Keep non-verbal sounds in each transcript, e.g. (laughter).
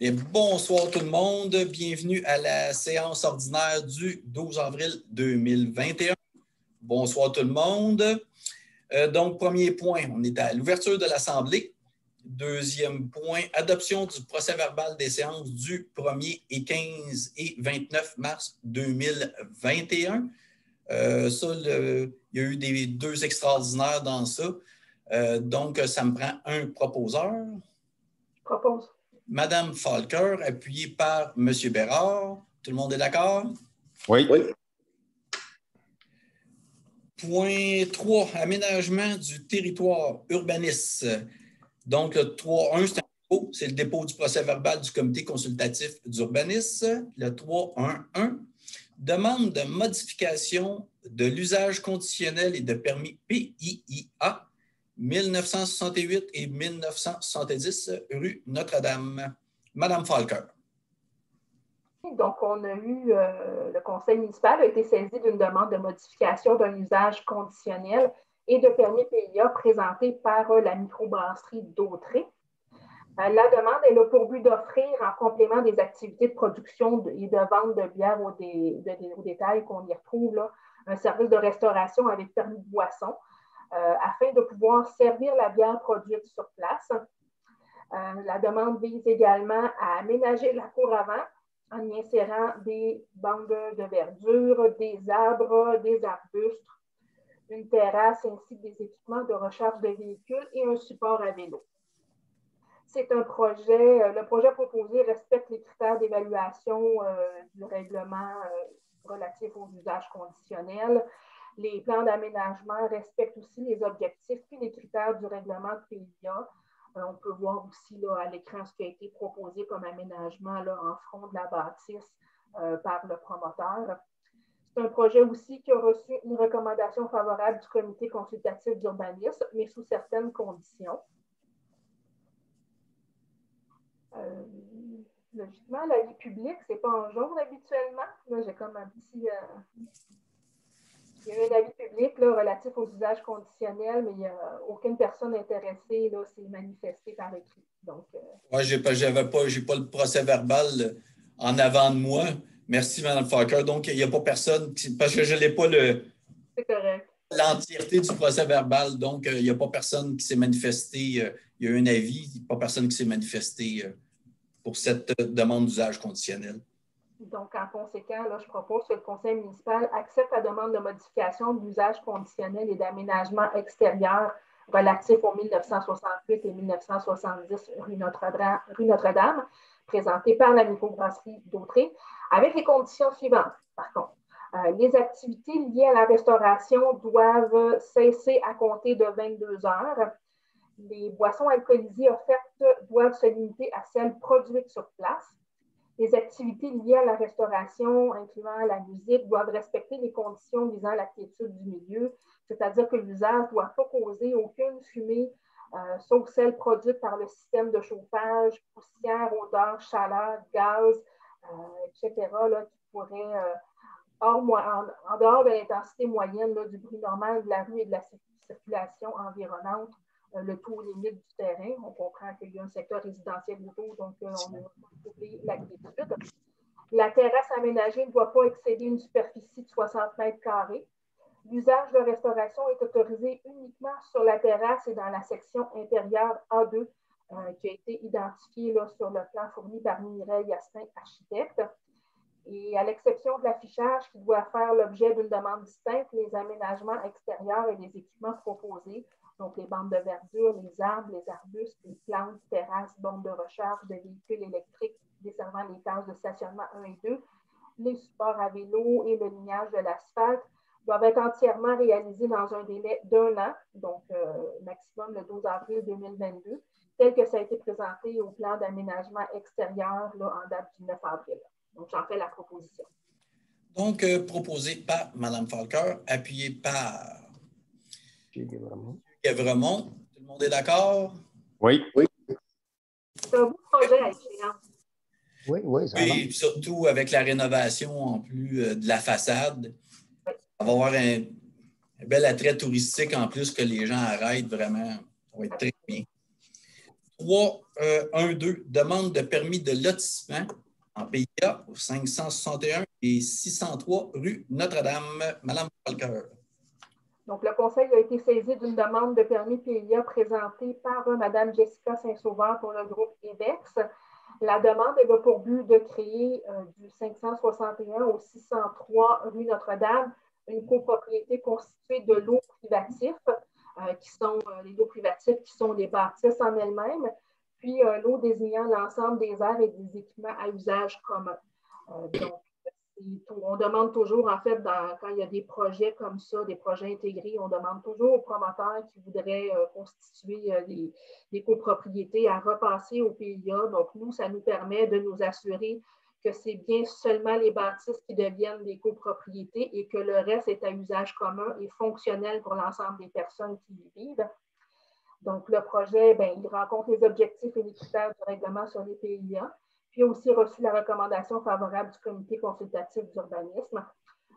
bonsoir tout le monde. Bienvenue à la séance ordinaire du 12 avril 2021. Bonsoir tout le monde. Euh, donc, premier point, on est à l'ouverture de l'Assemblée. Deuxième point, adoption du procès verbal des séances du 1er et 15 et 29 mars 2021. Euh, ça, il y a eu des deux extraordinaires dans ça. Euh, donc, ça me prend un proposeur. propose. Madame Falker, appuyée par M. Bérard. Tout le monde est d'accord? Oui. oui. Point 3, aménagement du territoire urbaniste. Donc, le 3.1, c'est c'est le dépôt du procès verbal du comité consultatif d'urbanisme. Le 3.1.1, demande de modification de l'usage conditionnel et de permis PIIA 1968 et 1970 rue Notre-Dame. Madame Falker. Donc, on a eu, euh, le conseil municipal a été saisi d'une demande de modification d'un usage conditionnel et de permis PIA présenté par euh, la microbrasserie d'Autré. Euh, la demande est là pour but d'offrir, en complément des activités de production et de vente de bière au, détail qu'on y retrouve, un service de restauration avec permis de boisson afin de pouvoir servir la bière produite sur place. Euh, la demande vise également à aménager la cour avant en y insérant des bandes de verdure, des arbres, des arbustes, une terrasse ainsi que des équipements de recharge de véhicules et un support à vélo. C'est un projet, euh, le projet proposé respecte les critères d'évaluation du règlement relatif aux usages conditionnels les plans d'aménagement respectent aussi les objectifs et les critères du règlement de PIA. Euh, on peut voir aussi là, à l'écran ce qui a été proposé comme aménagement là, en front de la bâtisse euh, par le promoteur. C'est un projet aussi qui a reçu une recommandation favorable du comité consultatif d'urbanisme, mais sous certaines conditions. Euh, logiquement, la vie publique, ce n'est pas en jaune habituellement. Là, j'ai comme un petit, il y a eu un avis public là, relatif aux usages conditionnels, mais il n'y a aucune personne intéressée s'est manifestée par écrit. Donc, euh... j'ai pas, pas, pas le procès verbal euh, en avant de moi. Merci, Mme Falker. Donc, il n'y a pas personne, parce que je n'ai pas le. L'entièreté du procès verbal. Donc, euh, il n'y a pas personne qui s'est manifesté. Euh, il y a eu un avis, il n'y a pas personne qui s'est manifesté pour cette demande d'usage conditionnel. Donc, en conséquent, je propose que le conseil municipal accepte la demande de modification d'usage conditionnel et d'aménagement extérieur relatif aux 1968 et 1970 rue Notre-Dame, présentée par la microbrasserie d'Autré, avec les conditions suivantes, par contre. Euh, les activités liées à la restauration doivent cesser à compter de 22 heures. Les boissons alcoolisées offertes doivent se limiter à celles produites sur place. Les activités liées à la restauration, incluant la musique, doivent respecter les conditions visant la quiétude du milieu, c'est-à-dire que l'usage ne doit pas causer aucune fumée, euh, sauf celle produite par le système de chauffage, poussière, odeur, chaleur, gaz, euh, etc., qui pourrait, euh, en, dehors de l'intensité moyenne du bruit normal de la rue et de la circulation environnante, le taux limite du terrain. On comprend qu'il y a un secteur résidentiel autour, donc euh, on a trouvé l'agriculture. La terrasse aménagée ne doit pas excéder une superficie de 60 mètres carrés. L'usage de restauration est autorisé uniquement sur la terrasse et dans la section intérieure A2 euh, qui a été identifiée là, sur le plan fourni par Mireille Yastin, architecte. Et à l'exception de l'affichage qui doit faire l'objet d'une demande distincte, les aménagements extérieurs et les équipements proposés donc les bandes de verdure, les arbres, les arbustes, les plantes, terrasses, bandes de recharge de véhicules électriques desservant les tâches de stationnement 1 et 2, les supports à vélo et le lignage de l'asphalte doivent être entièrement réalisés dans un délai d'un an, donc euh, maximum le 12 avril 2022, tel que ça a été présenté au plan d'aménagement extérieur en date du 9 avril. Donc, j'en fais la proposition. Donc, euh, proposé par Mme Falker, appuyé par Gavremont. Tout le monde est d'accord? Oui. Oui. C'est un beau projet à Oui, oui. Ça oui, surtout avec la rénovation en plus euh, de la façade. Ça va avoir un, bel attrait touristique en plus que les gens arrêtent vraiment. Ça va être très bien. 3.1.2, demande de permis de lotissement en PIA 561 et 603 rue Notre-Dame. Madame Falcoeur. Donc, le Conseil a été saisi d'une demande de permis PIA présentée par Mme Jessica Saint-Sauveur pour le groupe EVEX. La demande est pour but de créer euh, du 561 au 603 rue Notre-Dame une copropriété constituée de lots privatifs, euh, qui sont euh, les lots privatifs qui sont les bâtisses en elles-mêmes, puis un lot désignant l'ensemble des aires et des équipements à usage commun. donc, on demande toujours, en fait, quand il y a des projets comme ça, des projets intégrés, on demande toujours aux promoteurs qui voudraient euh, constituer euh, des, copropriétés à repasser au PIA. Donc, nous, ça nous permet de nous assurer que c'est bien seulement les bâtisses qui deviennent des copropriétés et que le reste est à usage commun et fonctionnel pour l'ensemble des personnes qui y vivent. Donc, le projet, bien, il rencontre les objectifs et les critères du règlement sur les PIA. J'ai aussi reçu la recommandation favorable du comité consultatif d'urbanisme.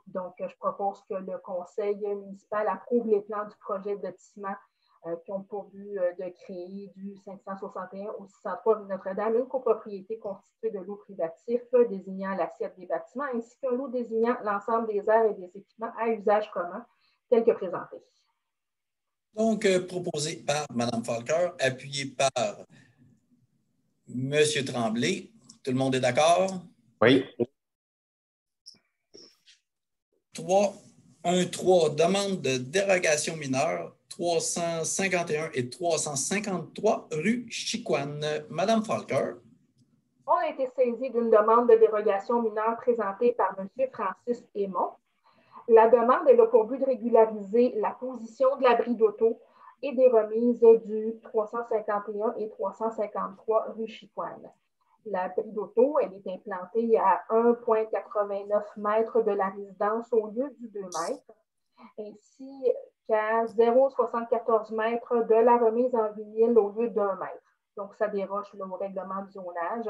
Donc, je propose que le conseil municipal approuve les plans du projet de bâtiment euh, qui ont pour but euh, de créer du 561 au 603 rue Notre-Dame une copropriété constituée de lots privatifs désignant l'assiette des bâtiments ainsi qu'un lot désignant l'ensemble des aires et des équipements à usage commun tel que présenté. Donc, euh, proposé par Mme Falker, appuyé par M. Tremblay. Tout le monde est d'accord? Oui. 3, 1, 3, demande de dérogation mineure 351 et 353 rue Chicoine. Madame Falker. On a été saisi d'une demande de dérogation mineure présentée par M. Francis Aymon. La demande est là pour but de régulariser la position de l'abri d'auto et des remises du 351 et 353 rue Chicoine. La bride d'auto, elle est implantée à 1,89 mètres de la résidence au lieu du 2 mètres, ainsi qu'à 0,74 mètres de la remise en vinyle au lieu d'un mètre. Donc, ça déroge le règlement du zonage.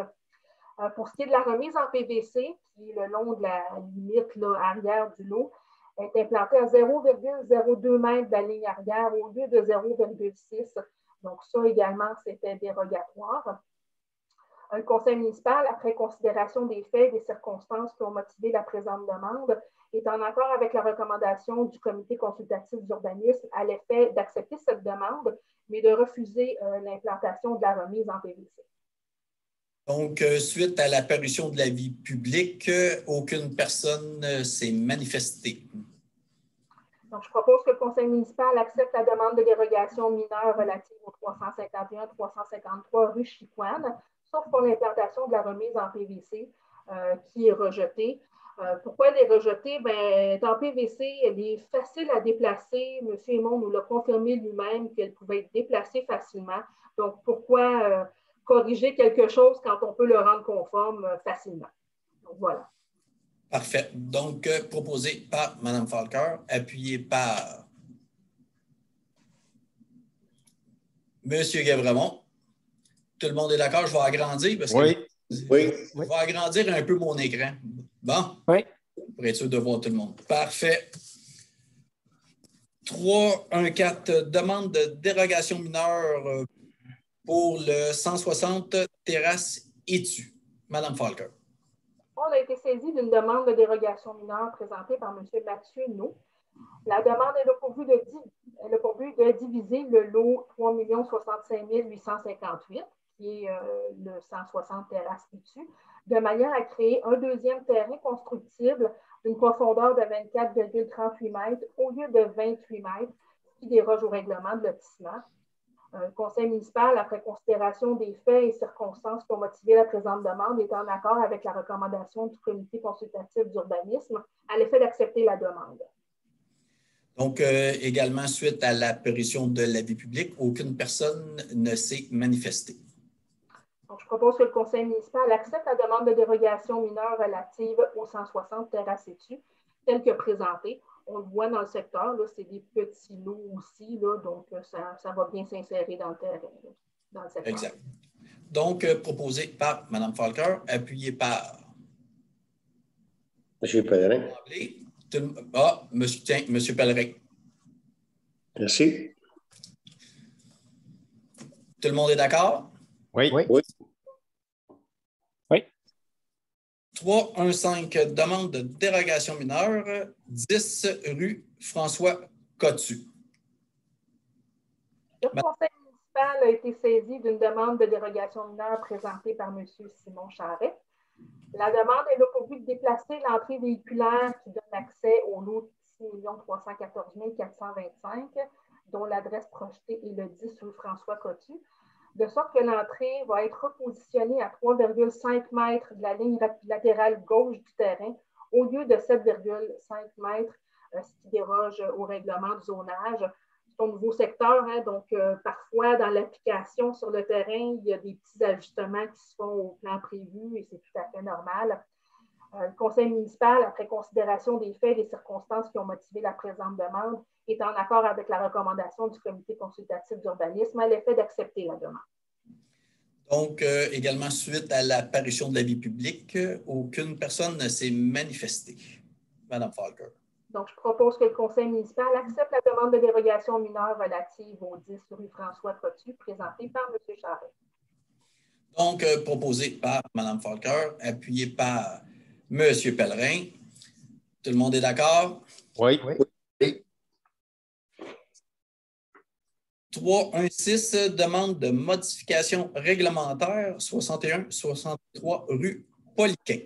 Euh, pour ce qui est de la remise en PVC, qui est le long de la limite arrière du lot, est implantée à 0,02 mètres de la ligne arrière au lieu de 0,6. Donc, ça également, c'était dérogatoire. Un conseil municipal, après considération des faits et des circonstances qui ont motivé la présente demande, est en accord avec la recommandation du comité consultatif d'urbanisme à l'effet d'accepter cette demande, mais de refuser euh, l'implantation de la remise en PVC. Donc, euh, suite à l'apparition de la vie publique, euh, aucune personne s'est manifestée. Donc, je propose que le conseil municipal accepte la demande de dérogation mineure relative au 351-353 rue Chicoine sauf pour l'implantation de la remise en PVC euh, qui est rejetée. Euh, pourquoi elle est rejetée? Ben, en PVC, elle est facile à déplacer. M. Aymon nous l'a confirmé lui-même qu'elle pouvait être déplacée facilement. Donc, pourquoi euh, corriger quelque chose quand on peut le rendre conforme facilement? Donc, voilà. Parfait. Donc, proposé par Mme Falker, appuyé par M. Gavremont. Tout le monde est d'accord? Je vais agrandir parce oui. que oui. je vais agrandir un peu mon écran. Bon? Oui. Pour être sûr de voir tout le monde. Parfait. 3, 1, 4, demande de dérogation mineure euh, pour le 160 terrasse étu. Madame Falker. On a été saisi d'une demande de dérogation mineure présentée par M. Mathieu Nou. La demande est pour but de, elle a pour but de diviser le lot 3 65 858 euh, le 160 terrasses dessus, de manière à créer un deuxième terrain constructible d'une profondeur de 24,38 mètres au lieu de 28 mètres, qui déroge au règlement de lotissement. Un conseil municipal, après considération des faits et circonstances qui ont motivé la présente demande, est en accord avec la recommandation du comité consultatif d'urbanisme à l'effet d'accepter la demande. Donc, euh, également, suite à l'apparition de la vie publique, aucune personne ne s'est manifestée je propose que le conseil municipal accepte la demande de dérogation mineure relative aux 160 terrasses études, telle que présentée. On le voit dans le secteur, c'est des petits lots aussi, là, donc euh, ça, va bien s'insérer dans le terrain, dans le secteur. Exact. Donc, euh, proposé par Mme Falker, appuyé par M. Pellerin. Ah, monsieur, tiens, M. Pellerin. Merci. Tout le monde est d'accord? Oui. Oui. Oui. 315, demande de dérogation mineure, 10 rue François Cotu. Le conseil municipal a été saisi d'une demande de dérogation mineure présentée par M. Simon Charret. La demande est là pour but de déplacer l'entrée véhiculaire qui donne accès au lot 6 314 425, dont l'adresse projetée est le 10 rue François Cotu, de sorte que l'entrée va être repositionnée à 3,5 mètres de la ligne latérale gauche du terrain au lieu de 7,5 mètres, euh, ce qui déroge au règlement du zonage au nouveau secteur. Hein, donc, euh, parfois, dans l'application sur le terrain, il y a des petits ajustements qui se font au plan prévu et c'est tout à fait normal. Euh, le conseil municipal, après considération des faits et des circonstances qui ont motivé la présente demande, est en accord avec la recommandation du comité consultatif d'urbanisme à l'effet d'accepter la demande. Donc, euh, également, suite à l'apparition de l'avis public, aucune personne ne s'est manifestée. Madame Falker. Donc, je propose que le conseil municipal accepte la demande de dérogation mineure relative au 10 rue François Cotu, présentée par M. Charret. Donc, euh, proposé par Mme Falker, appuyé par M. Pellerin. Tout le monde est d'accord? Oui. oui. 316, demande de modification réglementaire 61-63 rue Poliquin.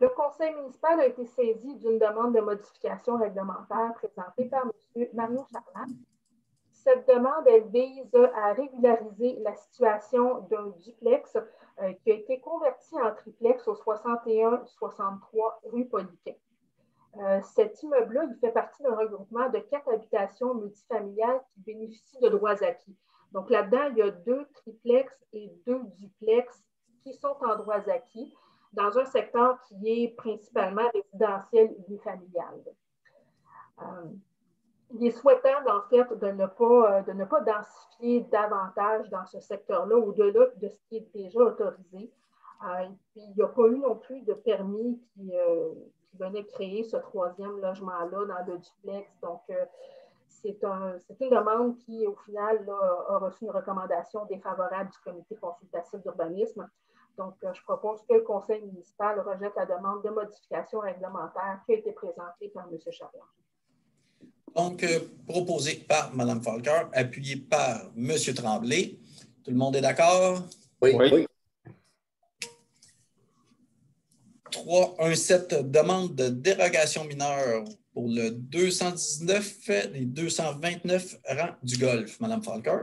Le conseil municipal a été saisi d'une demande de modification réglementaire présentée par M. Mario Charland. Cette demande, elle vise à régulariser la situation d'un duplex euh, qui a été converti en triplex au 61-63 rue Poliquin. Euh, cet immeuble-là, il fait partie d'un regroupement de quatre habitations multifamiliales qui bénéficient de droits acquis. Donc là-dedans, il y a deux triplex et deux duplex qui sont en droits acquis dans un secteur qui est principalement résidentiel et familial. Euh, il est souhaitable, en fait, de ne pas, euh, de ne pas densifier davantage dans ce secteur-là, au-delà de ce qui est déjà autorisé. Euh, il n'y a pas eu non plus de permis qui, qui venait créer ce troisième logement-là dans le duplex. Donc, c'est un, une demande qui, au final, a reçu une recommandation défavorable du comité consultatif d'urbanisme. Donc, euh, je propose que le conseil municipal rejette la demande de modification réglementaire qui a été présentée par M. Charland. Donc, euh, proposé par Mme Falker, appuyé par M. Tremblay. Tout le monde est d'accord? Oui. oui. 317, demande de dérogation mineure pour le 219 et 229 rang du Golfe. Mme Falker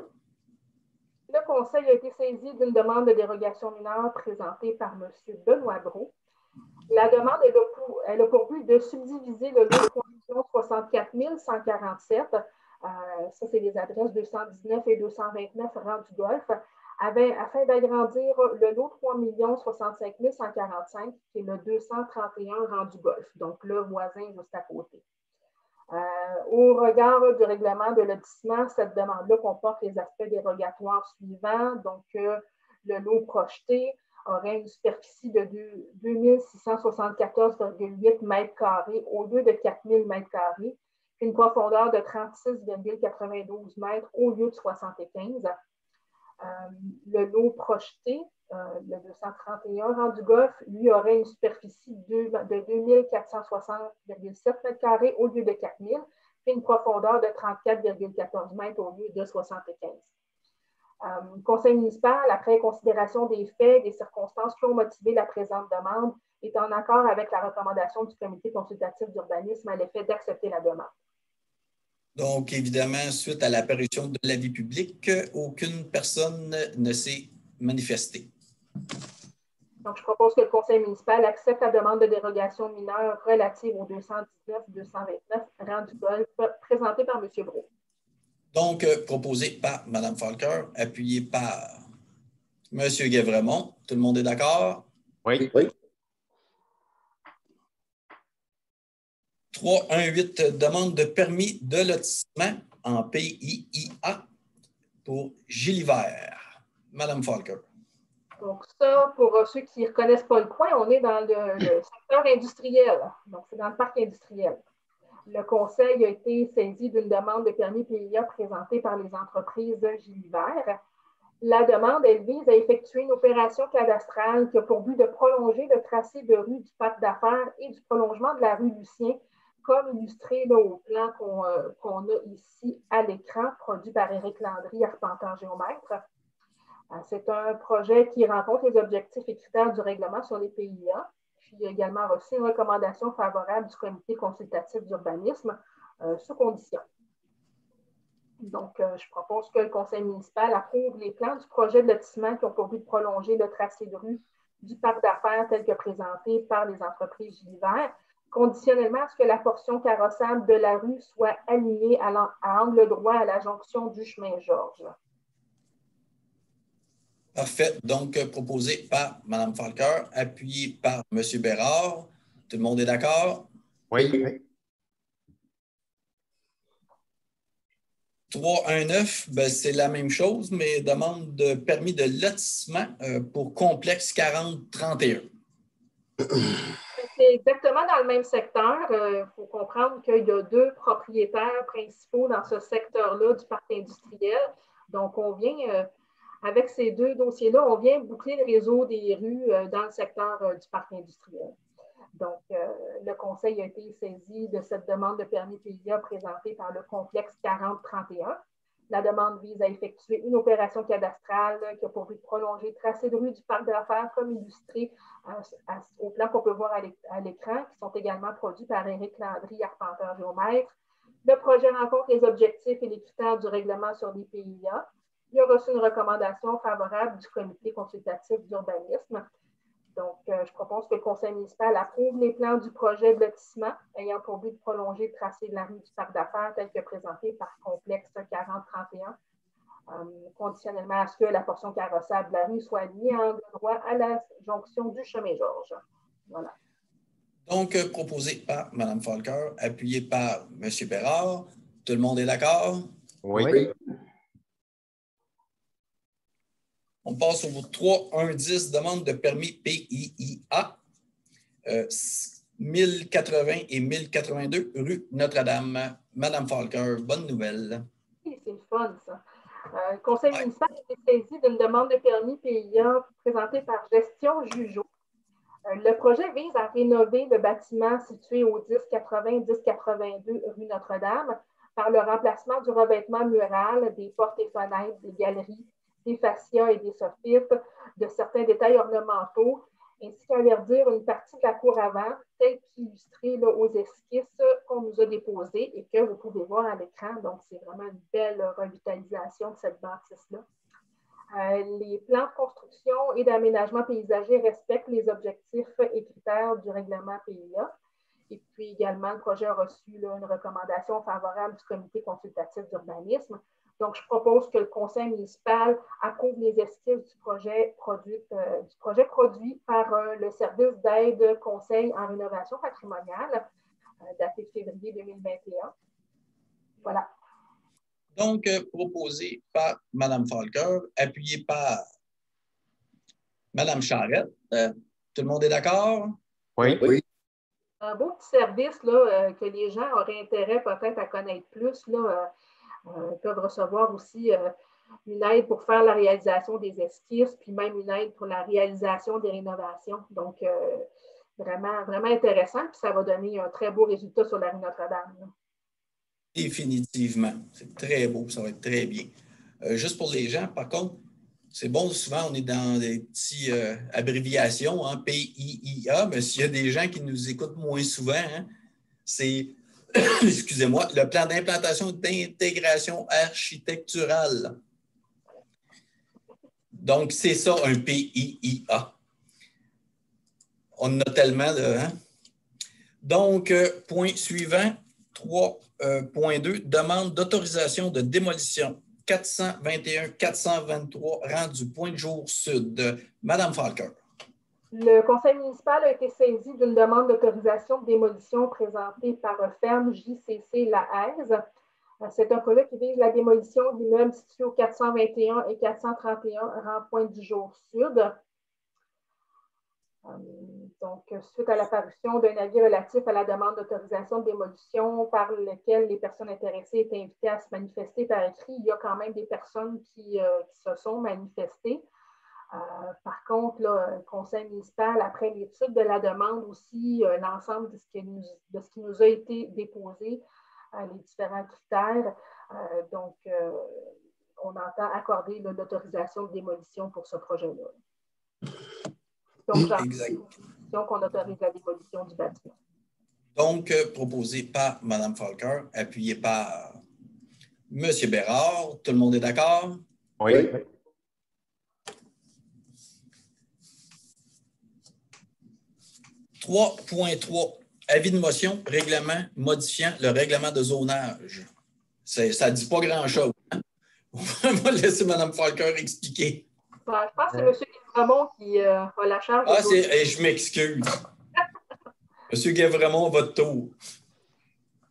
le Conseil a été saisi d'une demande de dérogation mineure présentée par M. Benoît Brault. La demande est elle a pour but de subdiviser le lot 64 147, euh, ça c'est les adresses 219 et 229 rang du Golfe, afin d'agrandir le lot 3 65 145, qui est le 231 rang du Golfe, donc le voisin juste à côté. Euh, au regard du règlement de lotissement, cette demande-là comporte les aspects dérogatoires suivants. Donc, euh, le lot projeté aurait une superficie de 2674,8 mètres carrés au lieu de 4000 mètres carrés, une profondeur de 36,92 mètres au lieu de 75. Euh, le lot projeté euh, le 231 rang du lui, aurait une superficie de, de 2460,7 m au lieu de 4000, puis une profondeur de 34,14 mètres au lieu de 75. Euh, le conseil municipal, après considération des faits, des circonstances qui ont motivé la présente demande, est en accord avec la recommandation du comité consultatif d'urbanisme à l'effet d'accepter la demande. Donc, évidemment, suite à l'apparition de l'avis public, aucune personne ne s'est manifestée. Donc, je propose que le conseil municipal accepte la demande de dérogation mineure relative au 219-229 rang du golf présentée par M. Brault. Donc, euh, proposé par Mme Falker, appuyé par M. Guévremont. Tout le monde est d'accord? Oui. oui. 318, demande de permis de lotissement en PIIA pour Gilivert. Mme Falker. Donc, ça, pour ceux qui ne reconnaissent pas le coin, on est dans le, secteur industriel. Donc, c'est dans le parc industriel. Le conseil a été saisi d'une demande de permis PIA présentée par les entreprises Gilivert. La demande, elle vise à effectuer une opération cadastrale qui a pour but de prolonger le tracé de rue du parc d'affaires et du prolongement de la rue Lucien, comme illustré au plan euh, qu'on a ici à l'écran, produit par Éric Landry, arpenteur géomètre. Euh, c'est un projet qui rencontre les objectifs et critères du règlement sur les PIA. Puis il a également reçu une recommandation favorable du comité consultatif d'urbanisme euh, sous condition. Donc, je propose que le conseil municipal approuve les plans du projet de lotissement qui ont pour but de prolonger le tracé de rue du parc d'affaires tel que présenté par les entreprises d'hiver, conditionnellement à ce que la portion carrossable de la rue soit alignée à, angle droit à la jonction du chemin Georges. Parfait. Donc, euh, proposé par Mme Falker, appuyé par M. Bérard. Tout le monde est d'accord? Oui. 319, ben, c'est la même chose, mais demande de permis de lotissement euh, pour complexe 4031. (clears throat) C'est exactement dans le même secteur. Il euh, faut comprendre qu'il y a deux propriétaires principaux dans ce secteur-là du parc industriel. Donc, on vient, euh, avec ces deux dossiers-là, on vient boucler le réseau des rues dans le secteur du parc industriel. Donc, euh, le Conseil a été saisi de cette demande de permis PIA présentée par le complexe 4031. La demande vise à effectuer une opération cadastrale qui a pour but de prolonger le tracé de rue du parc de comme illustré euh, au plan qu'on peut voir à l'écran, qui sont également produits par Éric Landry, arpenteur géomètre. Le projet rencontre les objectifs et les critères du règlement sur les PIA. Il a reçu une recommandation favorable du comité consultatif d'urbanisme. Donc, euh, je propose que le conseil municipal approuve les plans du projet de lotissement ayant pour but de prolonger le tracé de la rue du parc d'affaires tel que présenté par complexe 4031, euh, conditionnellement à ce que la portion carrossable de la rue soit liée en droit à la jonction du chemin Georges. Voilà. Donc, euh, proposé par Mme Falker, appuyé par M. Bérard. Tout le monde est d'accord? oui. On passe au 3.1.10, demande de permis PIIA, 1080 et 1082 rue Notre-Dame. Madame Falker, bonne nouvelle. Oui, c'est le fun, ça. Euh, le conseil municipal a été saisi d'une demande de permis PIA présentée par Gestion Jugeau. Euh, le projet vise à rénover le bâtiment situé au 1080-1082 rue Notre-Dame par le remplacement du revêtement mural, des portes et fenêtres, des galeries, des fascias et des sophites, de certains détails ornementaux, ainsi qu'à verdir une partie de la cour avant, telle qu'illustrée aux esquisses qu'on nous a déposées et que vous pouvez voir à l'écran. Donc, c'est vraiment une belle revitalisation de cette bâtisse-là. Euh, les plans de construction et d'aménagement paysager respectent les objectifs et critères du règlement PIA. Et puis également, le projet a reçu une recommandation favorable du comité consultatif d'urbanisme. Donc, je propose que le conseil municipal approuve les esquisses du projet produit, euh, du projet produit par euh, le service d'aide conseil en rénovation patrimoniale, euh, daté de février 2021. Voilà. Donc, proposé par Mme Falker, appuyé par Mme Charette. tout le monde est d'accord? Oui. oui. Un beau petit service là, que les gens auraient intérêt peut-être à connaître plus. Là, euh, peuvent recevoir aussi euh, une aide pour faire la réalisation des esquisses, puis même une aide pour la réalisation des rénovations. Donc, euh, vraiment, vraiment intéressant, puis ça va donner un très beau résultat sur la rue Notre-Dame. Définitivement. C'est très beau, ça va être très bien. juste pour les gens, par contre, c'est bon, souvent on est dans des petites abréviations, hein, PIIA, mais s'il y a des gens qui nous écoutent moins souvent, hein, c'est (coughs) excusez-moi, le plan d'implantation d'intégration architecturale. Donc, c'est ça un PIIA. On en a tellement de. Hein? Donc, euh, point suivant, 3.2, euh, demande d'autorisation de démolition 421-423 rang du Point de Jour Sud. Madame Falker. Le conseil municipal a été saisi d'une demande d'autorisation de démolition présentée par Ferme JCC La Haise. C'est un projet qui vise la démolition d'immeubles situés au 421 et 431 rang Pointe du Jour Sud. Donc, suite à l'apparition d'un avis relatif à la demande d'autorisation de démolition par lequel les personnes intéressées étaient invitées à se manifester par écrit, il y a quand même des personnes qui, se sont manifestées. Par contre, le conseil municipal, après l'étude de la demande aussi, l'ensemble de, ce qui nous, de ce qui nous a été déposé, les différents critères, donc on entend accorder l'autorisation de démolition pour ce projet-là. Donc, on autorise la démolition du bâtiment. Donc, euh, proposé par Mme Falker, appuyé par M. Bérard. Tout le monde est d'accord? Oui. 3.3. Avis de motion, règlement modifiant le règlement de zonage. Ça ne dit pas grand-chose. Hein? (laughs) On va laisser Mme Falker expliquer. je pense que c'est M. Guévremont qui euh, a la charge. Ah, c'est, je m'excuse. (laughs) Monsieur Guévremont, votre tour.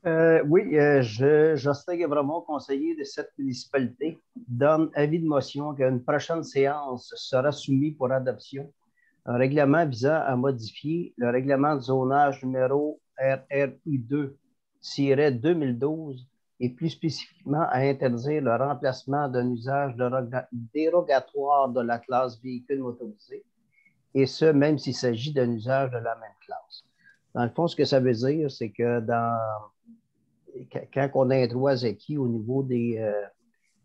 Euh, oui, euh, je, Justin Guévremont, conseiller de cette municipalité, donne avis de motion qu'une prochaine séance sera soumise pour adoption un règlement visant à modifier le règlement de zonage numéro RRU2-2012 et plus spécifiquement à interdire le remplacement d'un usage dérogatoire de la classe véhicule motorisé, et ce, même s'il s'agit d'un usage de la même classe. Dans le fond, ce que ça veut dire, c'est que quand on a un droit au niveau des, euh,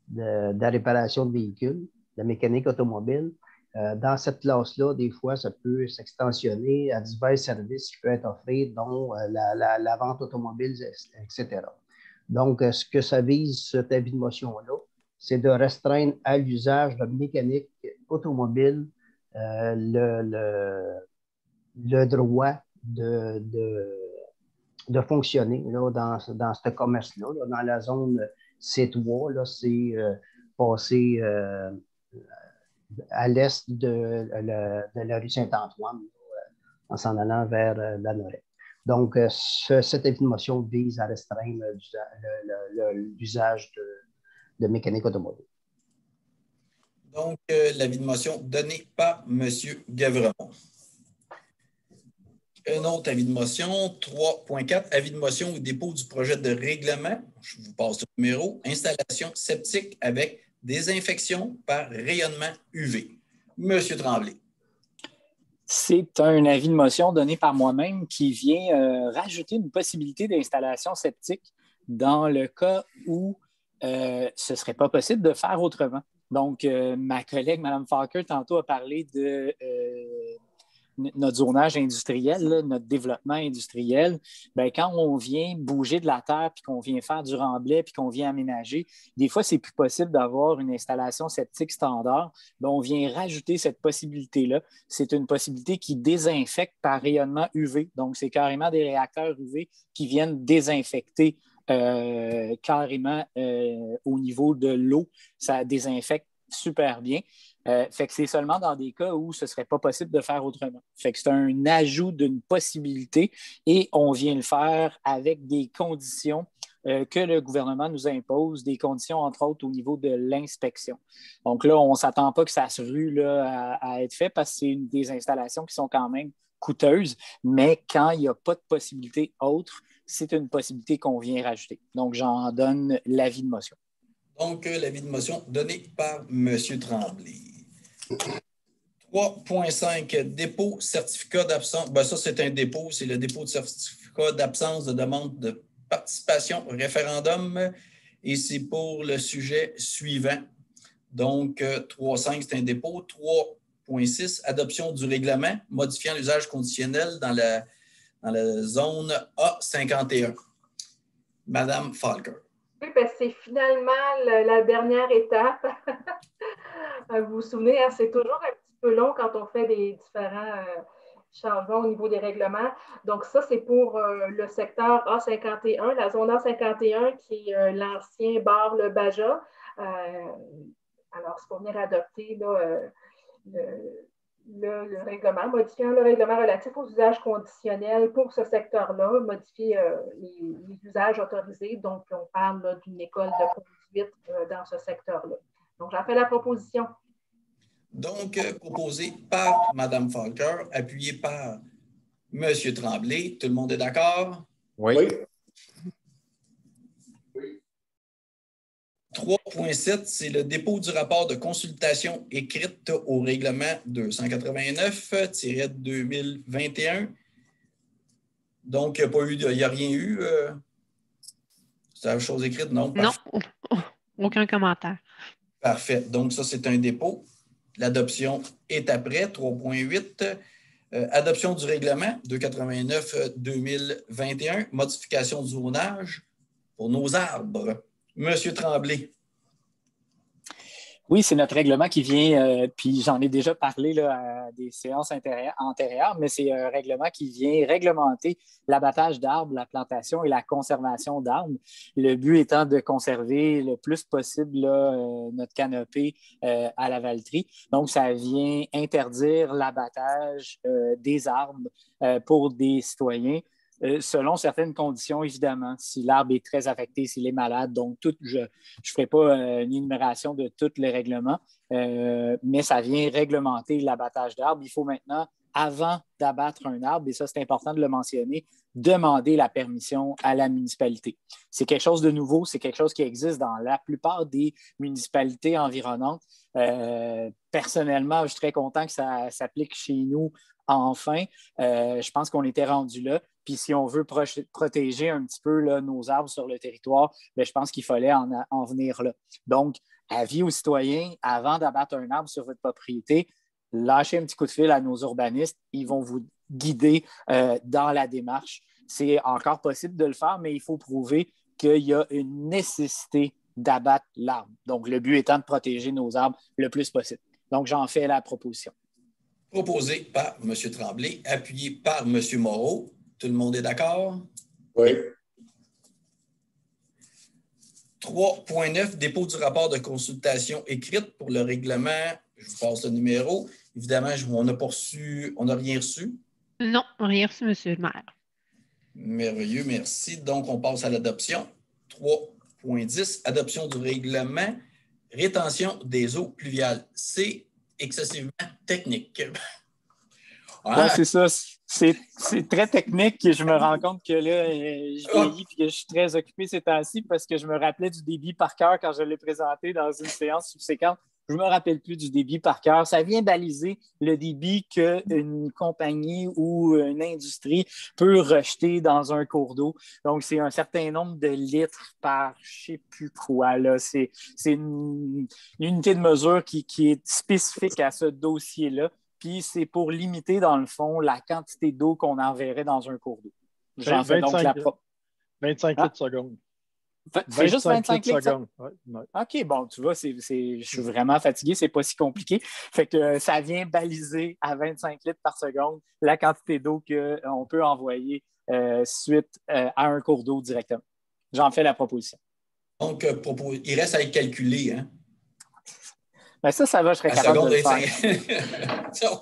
de, la réparation de véhicules, de la mécanique automobile, euh, dans cette classe-là, des fois, ça peut s'extensionner à divers services qui peuvent être offerts, dont euh, la, vente automobile, etc. Donc, ce que ça vise, cet avis de motion-là, c'est de restreindre à l'usage de mécanique automobile le, droit de, fonctionner là, dans, ce commerce-là. dans la zone C3, c'est euh, passé euh, à l'est de, de, la rue Saint-Antoine en s'en allant vers euh, la Norette. Donc, cette information vise à restreindre l'usage de, de mécanique automobile. Donc, l'avis de motion donné par M. Gavremont. Un autre avis de motion, 3.4, avis de motion au dépôt du projet de règlement. Je vous passe le numéro. Installation septique avec désinfection par rayonnement UV. Monsieur Tremblay. C'est un avis de motion donné par moi-même qui vient euh, rajouter une possibilité d'installation septique dans le cas où euh, ce ne serait pas possible de faire autrement. Donc, euh, ma collègue, Mme Falker, tantôt a parlé de notre zonage industriel, notre développement industriel, ben, quand on vient bouger de la terre, puis qu'on vient faire du remblai, puis qu'on vient aménager, des fois, c'est plus possible d'avoir une installation septique standard. Ben, on vient rajouter cette possibilité-là. C'est une possibilité qui désinfecte par rayonnement UV. Donc, c'est carrément des réacteurs UV qui viennent désinfecter euh, carrément euh, au niveau de l'eau. Ça désinfecte super bien. Euh, fait que c'est seulement dans des cas où ce serait pas possible de faire autrement. Fait que c'est un ajout d'une possibilité et on vient le faire avec des conditions euh, que le gouvernement nous impose, des conditions, entre autres, au niveau de l'inspection. Donc là, on ne s'attend pas que ça se rue à, être fait parce que c'est des installations qui sont quand même coûteuses, mais quand il n'y a pas de possibilité autre, c'est une possibilité qu'on vient rajouter. Donc, j'en donne l'avis de motion. Donc, euh, l'avis de motion donné par M. Tremblay. 3.5, dépôt certificat d'absence. Ben, ça, c'est un dépôt, c'est le dépôt de certificat d'absence de demande de participation au référendum. Et c'est pour le sujet suivant. Donc, 3.5, euh, c'est un dépôt. 3.6, adoption du règlement modifiant l'usage conditionnel dans la, dans la zone A51. Madame Falker. Oui, ben, c'est finalement la dernière étape. (laughs) Euh, vous vous souvenez, hein, c'est toujours un petit peu long quand on fait des différents euh, changements au niveau des règlements. Donc, ça, c'est pour euh, le secteur A51, la zone A51 qui est l'ancien bar Le Baja. alors, c'est pour venir adopter le, règlement, modifiant le règlement relatif aux usages conditionnels pour ce secteur-là, modifier les, usages autorisés. Donc, on parle d'une école de conduite dans ce secteur-là. Donc, j'en fais la proposition. Donc, euh, proposé par Mme Falker, appuyé par M. Tremblay. Tout le monde est d'accord? Oui. 3.7, c'est le dépôt du rapport de consultation écrite au règlement 289-2021. Donc, il n'y a, rien eu. Euh, c'est la chose écrite, non? Non, (laughs) aucun commentaire. Parfait. Donc, ça, c'est un dépôt. L'adoption est après, 3.8. Euh, adoption du règlement 289-2021, modification du zonage pour nos arbres. Monsieur Tremblay. Oui, c'est notre règlement qui vient, euh, puis j'en ai déjà parlé là, à des séances antérieures, mais c'est un règlement qui vient réglementer l'abattage d'arbres, la plantation et la conservation d'arbres. Le but étant de conserver le plus possible euh, notre canopée euh, à la valterie. Donc, ça vient interdire l'abattage des arbres pour des citoyens selon certaines conditions, évidemment. Si l'arbre est très affecté, s'il est malade, donc tout, je ne ferai pas euh, une énumération de tous les règlements, euh, mais ça vient réglementer l'abattage d'arbres. Il faut maintenant, avant d'abattre un arbre, et ça c'est important de le mentionner, demander la permission à la municipalité. C'est quelque chose de nouveau, c'est quelque chose qui existe dans la plupart des municipalités environnantes. personnellement, je suis très content que ça s'applique chez nous enfin. je pense qu'on était rendu là. Puis si on veut protéger un petit peu nos arbres sur le territoire, bien, je pense qu'il fallait en, venir là. Donc, avis aux citoyens, avant d'abattre un arbre sur votre propriété, lâchez un petit coup de fil à nos urbanistes. Ils vont vous guider euh, dans la démarche. C'est encore possible de le faire, mais il faut prouver qu'il y a une nécessité d'abattre l'arbre. Donc, le but étant de protéger nos arbres le plus possible. Donc, j'en fais la proposition. Proposé par M. Tremblay, appuyé par M. Moreau. Tout le monde est d'accord? Oui. 3.9, dépôt du rapport de consultation écrite pour le règlement. Je vous passe le numéro. Évidemment, on n'a pas reçu, on n'a rien reçu. Non, rien reçu, Monsieur le maire. Merveilleux, merci. Donc, on passe à l'adoption. 3.10, adoption du règlement, rétention des eaux pluviales. C'est excessivement technique. (laughs) Ah. c'est ça. C'est très technique et je me rends compte que là, euh, je ah. vieillis et que je suis très occupé ces temps-ci parce que je me rappelais du débit par cœur quand je l'ai présenté dans une séance subséquente. Je ne me rappelle plus du débit par cœur. Ça vient baliser le débit qu'une compagnie ou une industrie peut rejeter dans un cours d'eau. Donc, c'est un certain nombre de litres par je ne sais plus quoi. C'est une, unité de mesure qui est spécifique à ce dossier-là puis c'est pour limiter, dans le fond, la quantité d'eau qu'on enverrait dans un cours d'eau. J'en fais donc la 25 ah. litres seconde. C'est juste 25 litres seconde. OK, bon, tu vois, je suis vraiment fatigué, c'est pas si compliqué. Fait que euh, ça vient baliser à 25 litres par seconde la quantité d'eau qu'on euh, peut envoyer euh, suite à un cours d'eau directement. J'en fais la proposition. Donc, il reste à être calculé, hein? Mais ça, ça va, je serais capable de le faire.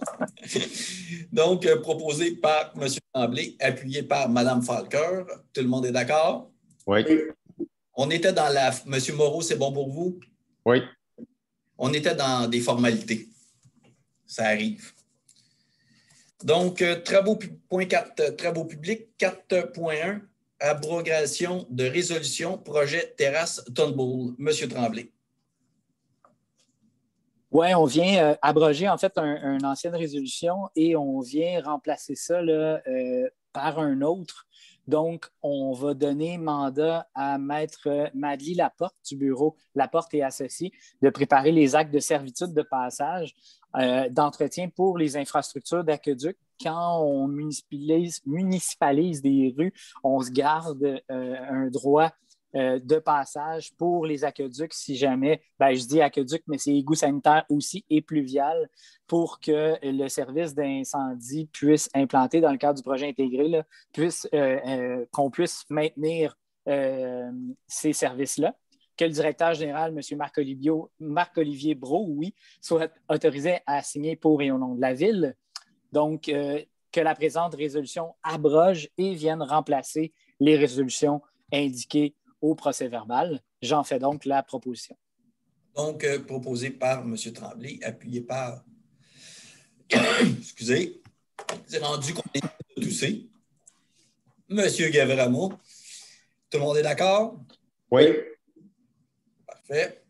(laughs) Donc, euh, proposé par M. Tremblay, appuyé par Mme Falker. Tout le monde est d'accord? Oui. On était dans la... M. Moreau, c'est bon pour vous? Oui. On était dans des formalités. Ça arrive. Donc, euh, travaux, point 4, euh, travaux publics, 4.1, abrogation de résolution, projet terrasse Turnbull. M. Tremblay. Oui, on vient euh, abroger en fait une ancienne résolution et on vient remplacer ça euh, par un autre. Donc, on va donner mandat à Maître Madly Laporte du bureau Laporte et Associés de préparer les actes de servitude de passage euh, d'entretien pour les infrastructures d'aqueduc. Quand on municipalise, des rues, on se garde un droit euh, de passage pour les aqueducs si jamais, ben, je dis aqueduc, mais c'est égout sanitaire aussi et pluvial pour que le service d'incendie puisse implanter dans le cadre du projet intégré, puisse, euh, euh, qu'on puisse maintenir ces services-là que le directeur général, M. Marc-Olivier Marc Bro, oui, soit autorisé à signer pour et au nom de la Ville. Donc, que la présente résolution abroge et vienne remplacer les résolutions indiquées au procès verbal. J'en fais donc la proposition. Donc, euh, proposé par M. Tremblay, appuyé par. (coughs) Excusez. C'est rendu qu'on est toussé. M. Gavramo. Tout le monde est d'accord? Oui. Parfait.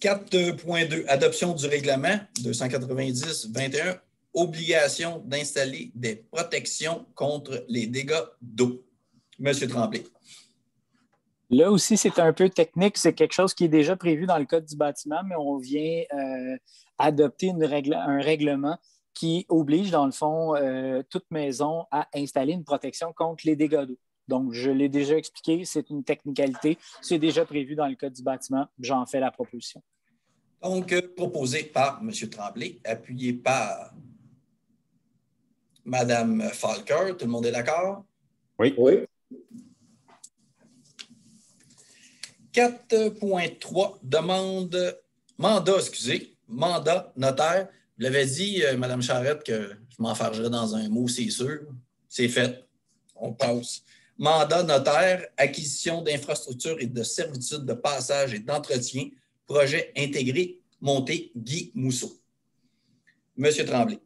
4.2, adoption du règlement 290-21, obligation d'installer des protections contre les dégâts d'eau. Monsieur Tremblay. Là aussi, c'est un peu technique. C'est quelque chose qui est déjà prévu dans le Code du bâtiment, mais on vient euh, adopter un règlement qui oblige, dans le fond, euh, toute maison à installer une protection contre les dégâts d'eau. Donc, je l'ai déjà expliqué, c'est une technicalité. C'est déjà prévu dans le Code du bâtiment. J'en fais la proposition. Donc, euh, proposé par M. Tremblay, appuyé par Mme Falker. Tout le monde est d'accord? Oui. Oui. 4.3, demande, mandat, excusez, mandat notaire. Vous l'avez dit, euh, Mme Charrette, que je m'enfargerais dans un mot, c'est sûr. C'est fait. On passe. Mandat notaire, acquisition d'infrastructures et de servitudes de passage et d'entretien, projet intégré, monté Guy Mousseau. Monsieur Tremblay.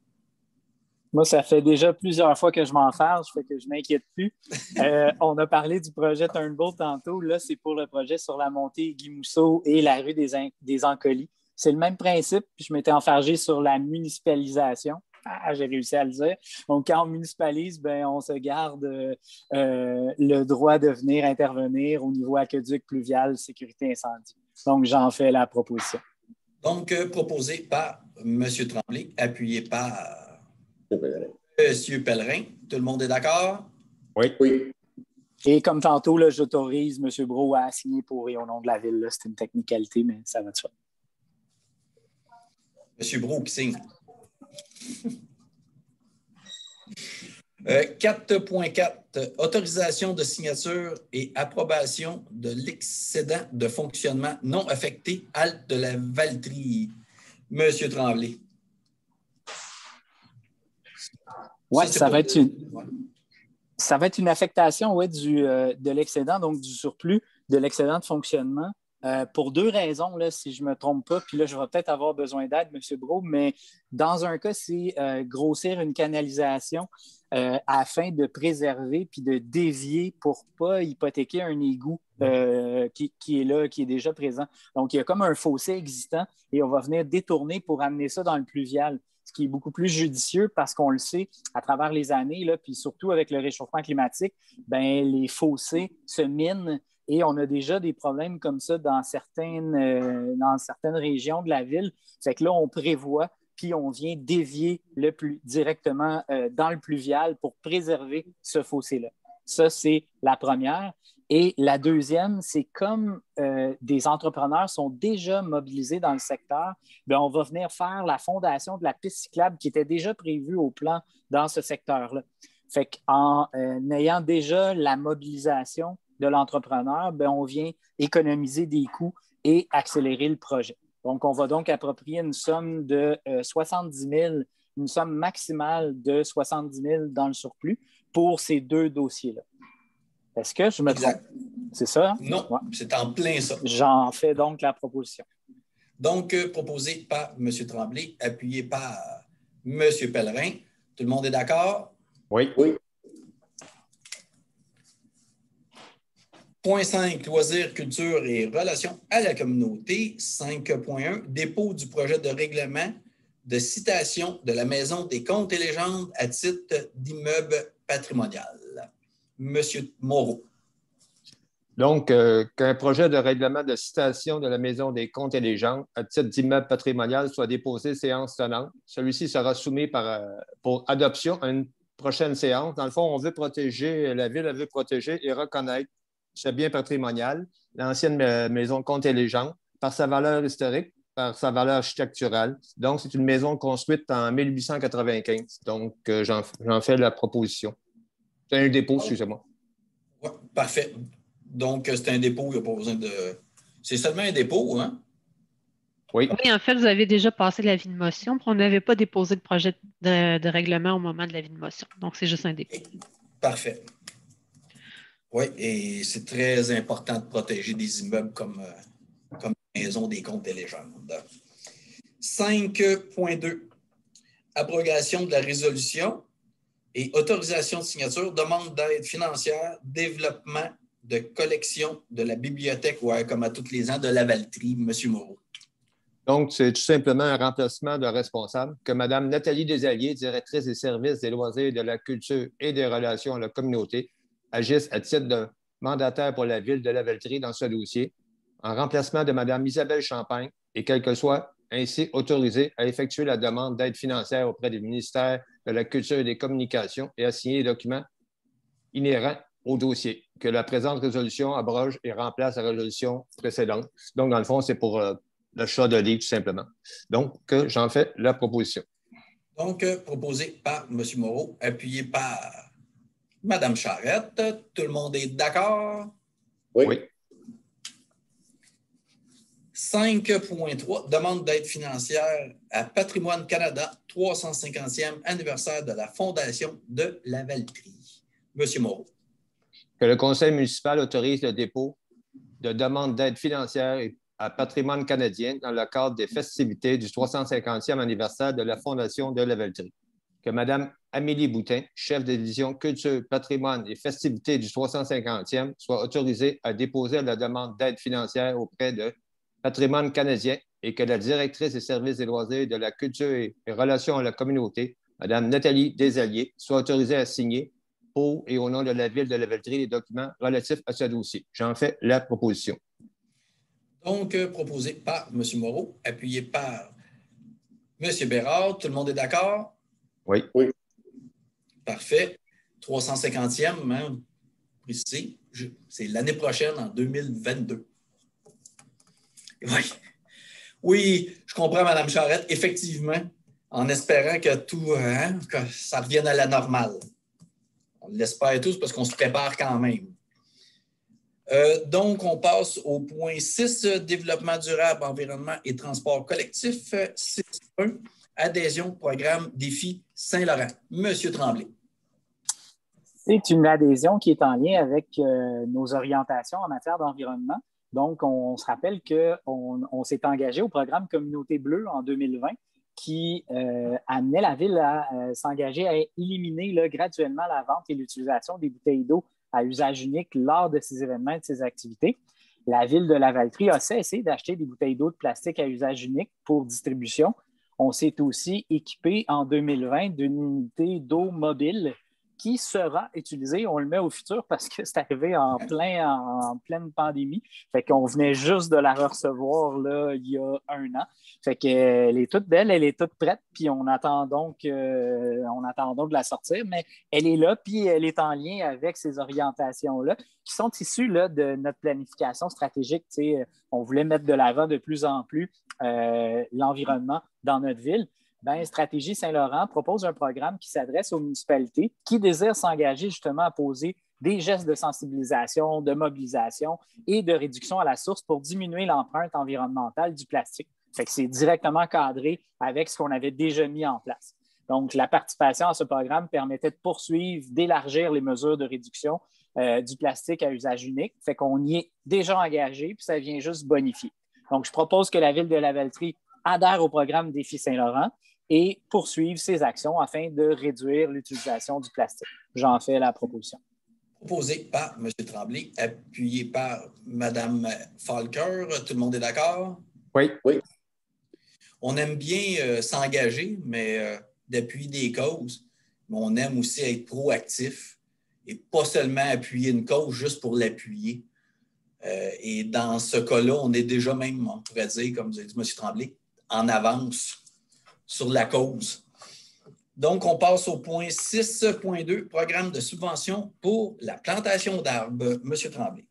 Moi, ça fait déjà plusieurs fois que je m'en farge, fait que je ne m'inquiète plus. (laughs) Euh, on a parlé du projet Turnbull tantôt. Là, c'est pour le projet sur la montée Guy Mousseau et la rue des, des Encolis. C'est le même principe. Je m'étais enfargé sur la municipalisation. Ah, j'ai réussi à le dire. Donc, quand on municipalise, ben, on se garde euh, euh, le droit de venir intervenir au niveau aqueduc, pluvial, sécurité incendie. Donc, j'en fais la proposition. Donc, proposé par M. Tremblay, appuyé par Monsieur Pellerin, tout le monde est d'accord? Oui. oui. Et comme tantôt, j'autorise M. Bro à signer pour et au nom de la ville. C'est une technicalité, mais ça va de soi. M. Bro qui signe. 4.4, euh, autorisation de signature et approbation de l'excédent de fonctionnement non affecté, halte de la Valtrie. Monsieur Tremblay. Oui, ça, va être une, ça va être une affectation ouais, du, euh, de l'excédent, donc du surplus de l'excédent de fonctionnement. Euh, pour deux raisons, là, si je ne me trompe pas, puis là, je vais peut-être avoir besoin d'aide, M. Bro, mais dans un cas, c'est euh, grossir une canalisation afin de préserver puis de dévier pour ne pas hypothéquer un égout qui, qui, est là, qui est déjà présent. Donc, il y a comme un fossé existant et on va venir détourner pour amener ça dans le pluvial ce qui est beaucoup plus judicieux parce qu'on le sait à travers les années, là, puis surtout avec le réchauffement climatique, ben, les fossés se minent et on a déjà des problèmes comme ça dans certaines, euh, dans certaines régions de la ville. Fait que là, on prévoit, puis on vient dévier le plus directement euh, dans le pluvial pour préserver ce fossé-là. Ça, c'est la première. Et la deuxième, c'est comme euh, des entrepreneurs sont déjà mobilisés dans le secteur, bien, on va venir faire la fondation de la piste cyclable qui était déjà prévue au plan dans ce secteur-là. Fait qu'en euh, ayant déjà la mobilisation de l'entrepreneur, bien, on vient économiser des coûts et accélérer le projet. Donc, on va donc approprier une somme de 70 euh, 000, une somme maximale de 70 000 dans le surplus pour ces deux dossiers-là. Est-ce que je me trompe? C'est ça? Non, c'est en plein ça. J'en fais donc la proposition. Donc, euh, proposé par M. Tremblay, appuyé par M. Pellerin. Tout le monde est d'accord? Oui. Oui. Point 5, loisirs, culture et relations à la communauté. 5.1, dépôt du projet de règlement de citation de la Maison des comptes et légendes à titre d'immeuble patrimonial. Monsieur Moreau. Donc, euh, qu'un projet de règlement de citation de la Maison des comptes et légendes à titre d'immeuble patrimonial soit déposé séance tenante. Celui-ci sera soumis euh, pour adoption à une prochaine séance. Dans le fond, on veut protéger, la Ville veut protéger et reconnaître ce bien patrimonial, l'ancienne euh, Maison comptes et légendes, par sa valeur historique, par sa valeur architecturale. Donc, c'est une maison construite en 1895. Donc, j'en fais la proposition. C'est un dépôt, excusez-moi. parfait. Donc, c'est un dépôt, il n'y a pas besoin de. C'est seulement un dépôt, hein? Oui. Oui, en fait, vous avez déjà passé l'avis de motion, puis on n'avait pas déposé de projet de, règlement au moment de l'avis de motion. Donc, c'est juste un dépôt. Parfait. Oui, et c'est très important de protéger des immeubles comme, euh, comme la Maison des comptes et légendes. 5.2. Abrogation de la résolution et autorisation de signature, demande d'aide financière, développement de collection de la bibliothèque, ouais, comme à tous les ans, de la Valtrie, M. Moreau. Donc, c'est tout simplement un remplacement de responsable que Mme Nathalie Desalliers, directrice des services des loisirs, de la culture et des relations à la communauté, agisse à titre de mandataire pour la ville de la Valtrie dans ce dossier, en remplacement de Mme Isabelle Champagne, et quel que soit ainsi autorisée à effectuer la demande d'aide financière auprès du ministère de la Culture et des Communications et à signer les documents inhérents au dossier, que la présente résolution abroge et remplace la résolution précédente. Donc, dans le fond, c'est pour euh, le choix de livre, tout simplement. Donc, j'en fais la proposition. Donc, euh, proposé par M. Moreau, appuyé par Mme Charrette. Tout le monde est d'accord? Oui. oui. 5.3, demande d'aide financière à Patrimoine Canada, 350e anniversaire de la Fondation de la Valtrie. Monsieur Moreau. Que le Conseil municipal autorise le dépôt de demande d'aide financière à Patrimoine canadien dans le cadre des festivités du 350e anniversaire de la Fondation de la Valtrie. Que Mme Amélie Boutin, chef de division Culture, Patrimoine et festivités du 350e, soit autorisée à déposer la demande d'aide financière auprès de patrimoine canadien et que la directrice des services des loisirs de la culture et relations à la communauté, Mme Nathalie Desalliers, soit autorisée à signer pour et au nom de la Ville de la Valtrie les documents relatifs à ce dossier. J'en fais la proposition. Donc, euh, proposé par M. Moreau, appuyé par M. Bérard. Tout le monde est d'accord? Oui. Oui. Parfait. 350e, hein, précisé, c'est l'année prochaine, en 2022. Oui. Oui, je comprends, Mme Charette. Effectivement, en espérant que tout, hein, que ça revienne à la normale. On l'espère tous parce qu'on se prépare quand même. Euh, donc, on passe au point 6, développement durable, environnement et transport collectif. 6.1, adhésion au programme Défi Saint-Laurent. Monsieur Tremblay. C'est une adhésion qui est en lien avec euh, nos orientations en matière d'environnement. Donc, on, se rappelle qu'on on, s'est engagé au programme Communauté Bleue en 2020 qui euh, amenait la ville à euh, s'engager à éliminer graduellement la vente et l'utilisation des bouteilles d'eau à usage unique lors de ces événements et de ces activités. La ville de Lavaltrie a cessé d'acheter des bouteilles d'eau de plastique à usage unique pour distribution. On s'est aussi équipé en 2020 d'une unité d'eau mobile qui sera utilisé. On le met au futur parce que c'est arrivé en, plein, en, pleine pandémie. Fait qu'on venait juste de la recevoir là, il y a un an. Fait qu'elle est toute belle, elle est toute prête, puis on attend donc, euh, on attend donc de la sortir, mais elle est là, puis elle est en lien avec ces orientations-là qui sont issues là, de notre planification stratégique. on voulait mettre de l'avant de plus en plus euh, l'environnement dans notre ville ben, Stratégie Saint-Laurent propose un programme qui s'adresse aux municipalités qui désirent s'engager justement à poser des gestes de sensibilisation, de mobilisation et de réduction à la source pour diminuer l'empreinte environnementale du plastique. C'est directement cadré avec ce qu'on avait déjà mis en place. Donc, la participation à ce programme permettait de poursuivre, d'élargir les mesures de réduction euh, du plastique à usage unique. Fait qu'on y est déjà engagé, puis ça vient juste bonifier. Donc, je propose que la ville de Lavaltrie adhère au programme Défi Saint-Laurent et poursuivre ses actions afin de réduire l'utilisation du plastique. J'en fais la proposition. Proposé par M. Tremblay, appuyé par Mme Falker. Tout le monde est d'accord? Oui. Oui. On aime bien euh, s'engager, mais euh, depuis des causes, mais on aime aussi être proactif et pas seulement appuyer une cause juste pour l'appuyer. Euh, et dans ce cas-là, on est déjà même, on pourrait dire, comme vous avez dit, M. Tremblay, en avance sur la cause. Donc, on passe au point 6.2, programme de subvention pour la plantation d'arbres. Monsieur Tremblay.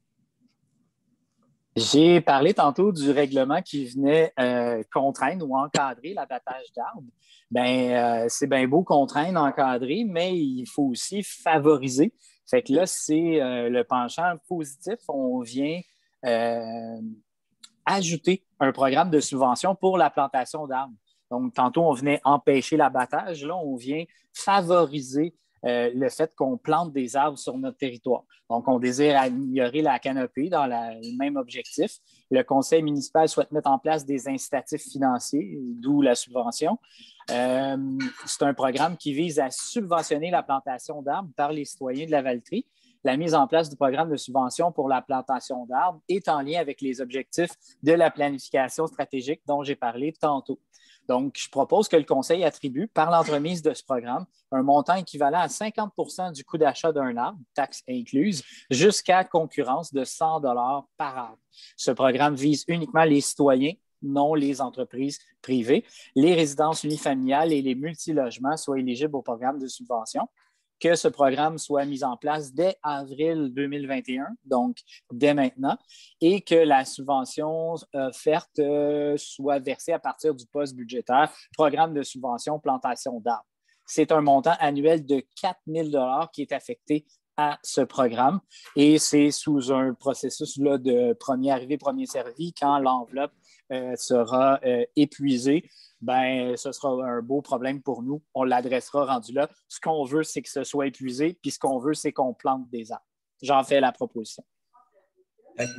J'ai parlé tantôt du règlement qui venait euh, contraindre ou encadrer l'abattage d'arbres. Ben, euh, c'est bien beau contraindre, encadrer, mais il faut aussi favoriser. Fait que là, c'est euh, le penchant positif. On vient ajouter un programme de subvention pour la plantation d'arbres. Donc, tantôt, on venait empêcher l'abattage. Là, on vient favoriser euh, le fait qu'on plante des arbres sur notre territoire. Donc, on désire améliorer la canopée dans le même objectif. Le conseil municipal souhaite mettre en place des incitatifs financiers, d'où la subvention. Euh, c'est un programme qui vise à subventionner la plantation d'arbres par les citoyens de la Valtrie. La mise en place du programme de subvention pour la plantation d'arbres est en lien avec les objectifs de la planification stratégique dont j'ai parlé tantôt. Donc, je propose que le Conseil attribue, par l'entremise de ce programme, un montant équivalent à 50% du coût d'achat d'un arbre, taxe incluse, jusqu'à concurrence de 100 par arbre. Ce programme vise uniquement les citoyens, non les entreprises privées. Les résidences unifamiliales et les multilogements soient éligibles au programme de subvention que ce programme soit mis en place dès avril 2021, donc dès maintenant, et que la subvention offerte euh, soit versée à partir du poste budgétaire programme de subvention plantation d'arbres. C'est un montant annuel de 4 000 qui est affecté à ce programme et c'est sous un processus là, de premier arrivé, premier servi quand l'enveloppe euh, sera euh, épuisée ben, ce sera un beau problème pour nous. On l'adressera rendu là. Ce qu'on veut, c'est que ce soit épuisé, puis ce qu'on veut, c'est qu'on plante des arbres. J'en fais la proposition.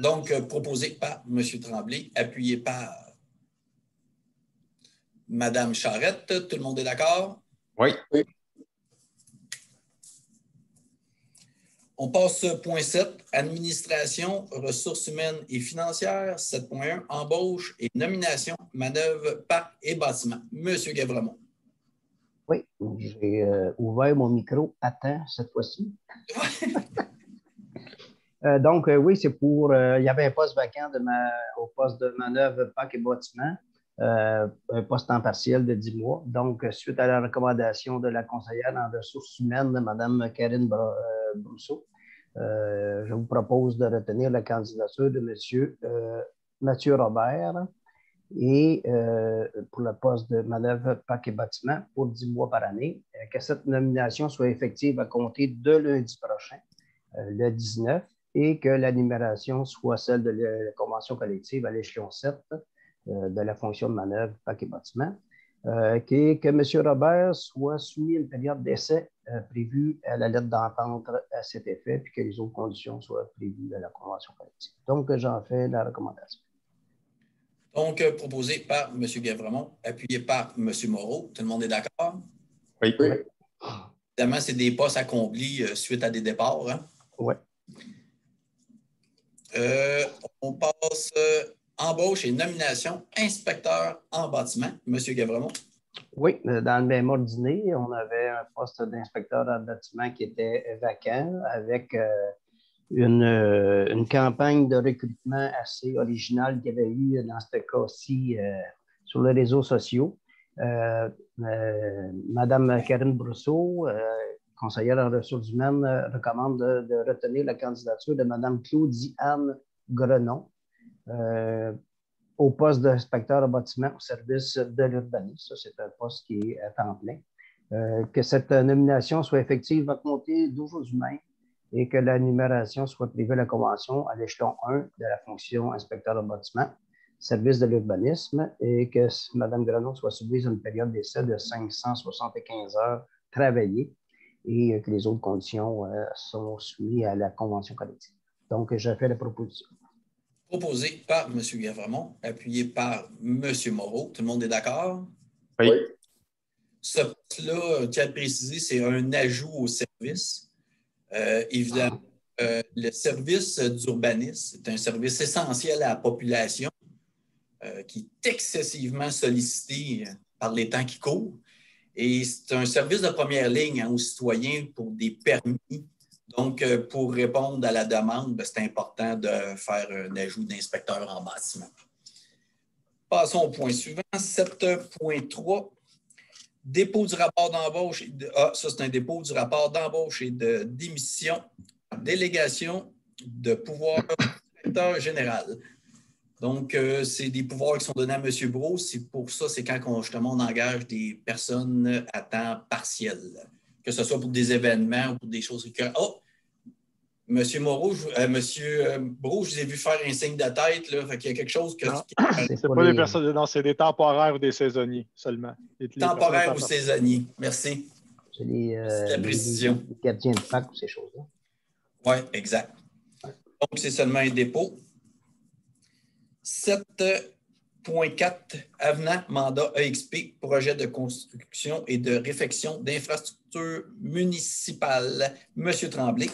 Donc, euh, proposé par M. Tremblay, appuyé par Mme Charrette. Tout le monde est d'accord? Oui. oui. On passe au point 7, administration, ressources humaines et financières. 7.1, embauche et nomination, manœuvre, parc et bâtiment. Monsieur Gavremont. Oui, j'ai euh, ouvert mon micro à temps cette fois-ci. (laughs) Euh, donc, euh, oui, c'est pour. il y avait un poste vacant de ma, au poste de manœuvre, parc et bâtiment. un poste en partiel de 10 mois. Donc, suite à la recommandation de la conseillère en ressources humaines, Mme Karine Brousseau, euh, je vous propose de retenir la candidature de M. Euh, Mathieu Robert et euh, pour le poste de manœuvre paquet bâtiment pour 10 mois par année, que cette nomination soit effective à compter de lundi prochain, le 19, et que la numération soit celle de la convention collective à l'échelon 7 de la fonction de manœuvre paquet bâtiment. Que, que M. Robert soit soumis à une période d'essai euh, prévu à la lettre d'entente à cet effet, puis que les autres conditions soient prévues à la convention collective. Donc, j'en fais la recommandation. Donc, euh, proposé par M. Gavremont, appuyé par M. Moreau. Tout le monde est d'accord? Oui. oui. Évidemment, c'est des postes accomplis euh, suite à des départs. Hein? Oui. on passe embauche et nomination inspecteur en bâtiment. M. Gavremont. Oui, euh, dans le même ordinaire, on avait un poste d'inspecteur en bâtiment qui était vacant avec euh, euh, une, campagne de recrutement assez originale qu'il y avait eu dans ce cas-ci sur les réseaux sociaux. Madame Karine Brousseau, conseillère en ressources humaines, recommande de, retenir la candidature de Madame Claudie Anne Grenon au poste d'inspecteur de bâtiment au service de l'urbanisme. Ça, c'est un poste qui est à temps plein. Euh, que cette nomination soit effective à compter d'aujourd'hui même et que la numération soit privée à la convention à l'échelon 1 de la fonction inspecteur de bâtiment, service de l'urbanisme, et que Mme Grenon soit soumise à une période d'essai de 575 heures travaillées et que les autres conditions euh, sont soumises à la convention collective. Donc, je fais la proposition proposé par M. Gavremont, appuyé par M. Moreau. Tout le monde est d'accord? Oui. Ce poste-là, tiens à préciser, c'est un ajout au service. Euh, évidemment, euh, le service d'urbanisme est un service essentiel à la population euh, qui est excessivement sollicité par les temps qui courent. Et c'est un service de première ligne hein, aux citoyens pour des permis donc, euh, pour répondre à la demande, ben, c'est important de faire un ajout d'inspecteur en bâtiment. Passons au point suivant, 7.3. Dépôt du rapport d'embauche. Ah, ça, c'est un dépôt du rapport d'embauche et de démission, délégation de pouvoir directeur général. Donc, euh, c'est des pouvoirs qui sont donnés à M. Bro. C'est pour ça, c'est quand justement on engage des personnes à temps partiel que ce soit pour des événements ou pour des choses récurrentes. Oh! Monsieur Moreau, euh, Monsieur euh, Bro, je vous ai vu faire un signe de tête, là. Fait qu'il y a quelque chose que. C'est pas des personnes, non, c'est des temporaires ou des saisonniers seulement. Temporaires ou saisonniers. Merci. C'est les, euh, la précision. les gardiens de PAC ou ces choses-là. Oui, exact. Donc, c'est seulement un dépôt. 7.4 avenant mandat EXP, projet de construction et de réfection d'infrastructures municipales. Monsieur Tremblay.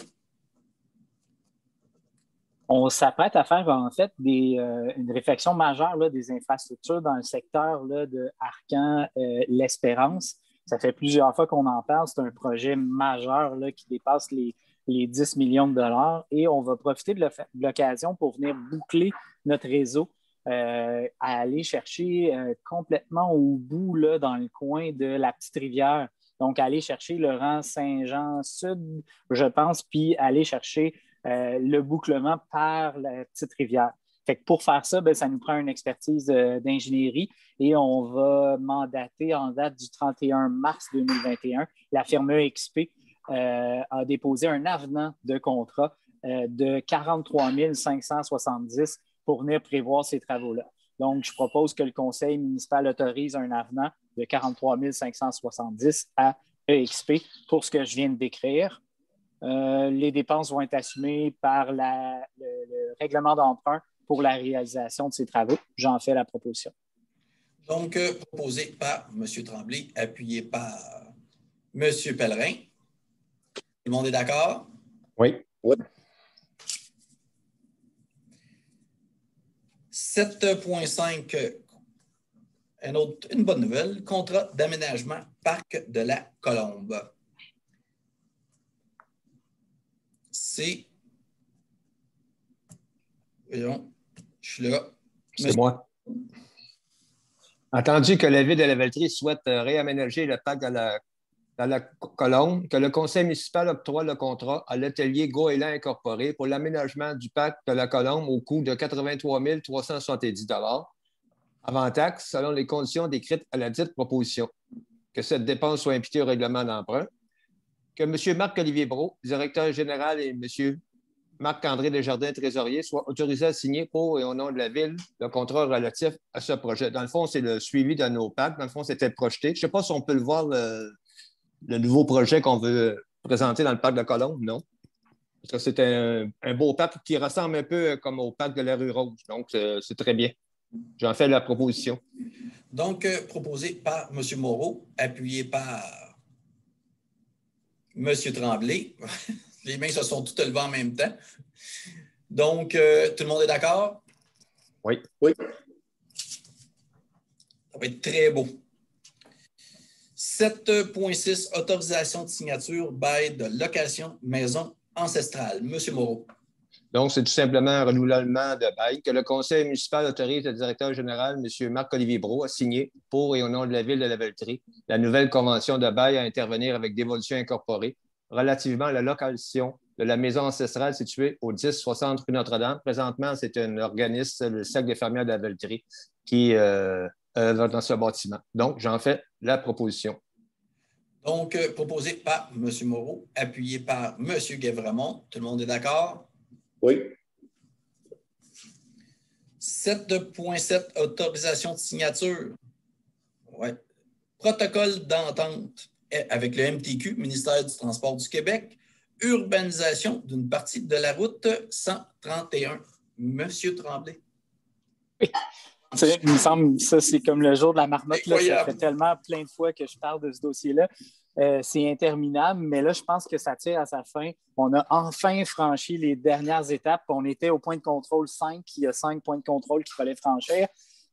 On s'apprête à faire en fait euh, une réflexion majeure des infrastructures dans le secteur de Arcan, euh, l'Espérance. Ça fait plusieurs fois qu'on en parle. C'est un projet majeur qui dépasse les, les 10 millions de dollars et on va profiter de l'occasion pour venir boucler notre réseau, euh, à aller chercher complètement au bout là, dans le coin de la petite rivière. Donc, aller chercher le rang Saint-Jean Sud, je pense, puis aller chercher euh, le bouclement par la petite rivière. Fait pour faire ça, ben, ça nous prend une expertise euh, d'ingénierie et on va mandater en date du 31 mars 2021. La firme EXP euh, a déposé un avenant de contrat de 43 570 pour venir prévoir ces travaux-là. Donc, je propose que le conseil municipal autorise un avenant de 43 570 à EXP pour ce que je viens de décrire. Euh, les dépenses vont être assumées par le, règlement d'emprunt pour la réalisation de ces travaux. J'en fais la proposition. Donc, euh, proposé par M. Tremblay, appuyé par M. Pellerin. Tout le monde est d'accord? Oui. oui. 7.5, une, une bonne nouvelle, contrat d'aménagement Parc de la Colombe. c'est. Voyons, je suis là. C'est moi. Entendu que la ville de la Valtrie souhaite euh, réaménager le parc de la, la Colombe, que le conseil municipal octroie le contrat à l'atelier Goéland Incorporé pour l'aménagement du parc de la Colombe au coût de 83 370 avant taxe, selon les conditions décrites à la dite proposition. Que cette dépense soit imputée au règlement d'emprunt que M. Marc-Olivier Brault, directeur général, et M. Marc-André Desjardins, trésorier, soient autorisés à signer pour et au nom de la Ville le contrat relatif à ce projet. Dans le fond, c'est le suivi de nos packs. Dans le fond, c'était projeté. Je ne sais pas si on peut le voir, le, nouveau projet qu'on veut présenter dans le parc de Colombe, non? Parce que c'est un, beau parc qui ressemble un peu comme au parc de la rue Rose. Donc, c'est très bien. J'en fais la proposition. Donc, euh, proposé par M. Moreau, appuyé par Monsieur Tremblay. (laughs) Les mains se sont toutes levées en même temps. Donc, euh, tout le monde est d'accord? Oui. Oui. Ça va être très beau. 7.6, autorisation de signature bail de location maison ancestrale. Monsieur Moreau. Donc, c'est tout simplement un renouvellement de bail que le conseil municipal autorise le directeur général, M. Marc-Olivier Brault, à signer pour et au nom de la ville de la Velterie la nouvelle convention de bail à intervenir avec Dévolution Incorporée relativement à la location de la maison ancestrale située au 1060 rue Notre-Dame. Présentement, c'est un organisme, le Cercle des fermières de la Velterie, qui euh, œuvre dans ce bâtiment. Donc, j'en fais la proposition. Donc, euh, proposé par M. Moreau, appuyé par M. Guévremont. Tout le monde est d'accord? Oui. 7.7, autorisation de signature. Oui. Protocole d'entente avec le MTQ, Ministère du Transport du Québec, urbanisation d'une partie de la route 131. Monsieur Tremblay. (laughs) Oui. Il me semble ça, c'est comme le jour de la marmotte. Là, ça fait tellement plein de fois que je parle de ce dossier-là. Euh, c'est interminable, mais là, je pense que ça tire à sa fin. On a enfin franchi les dernières étapes. On était au point de contrôle 5. Il y a cinq points de contrôle qu'il fallait franchir.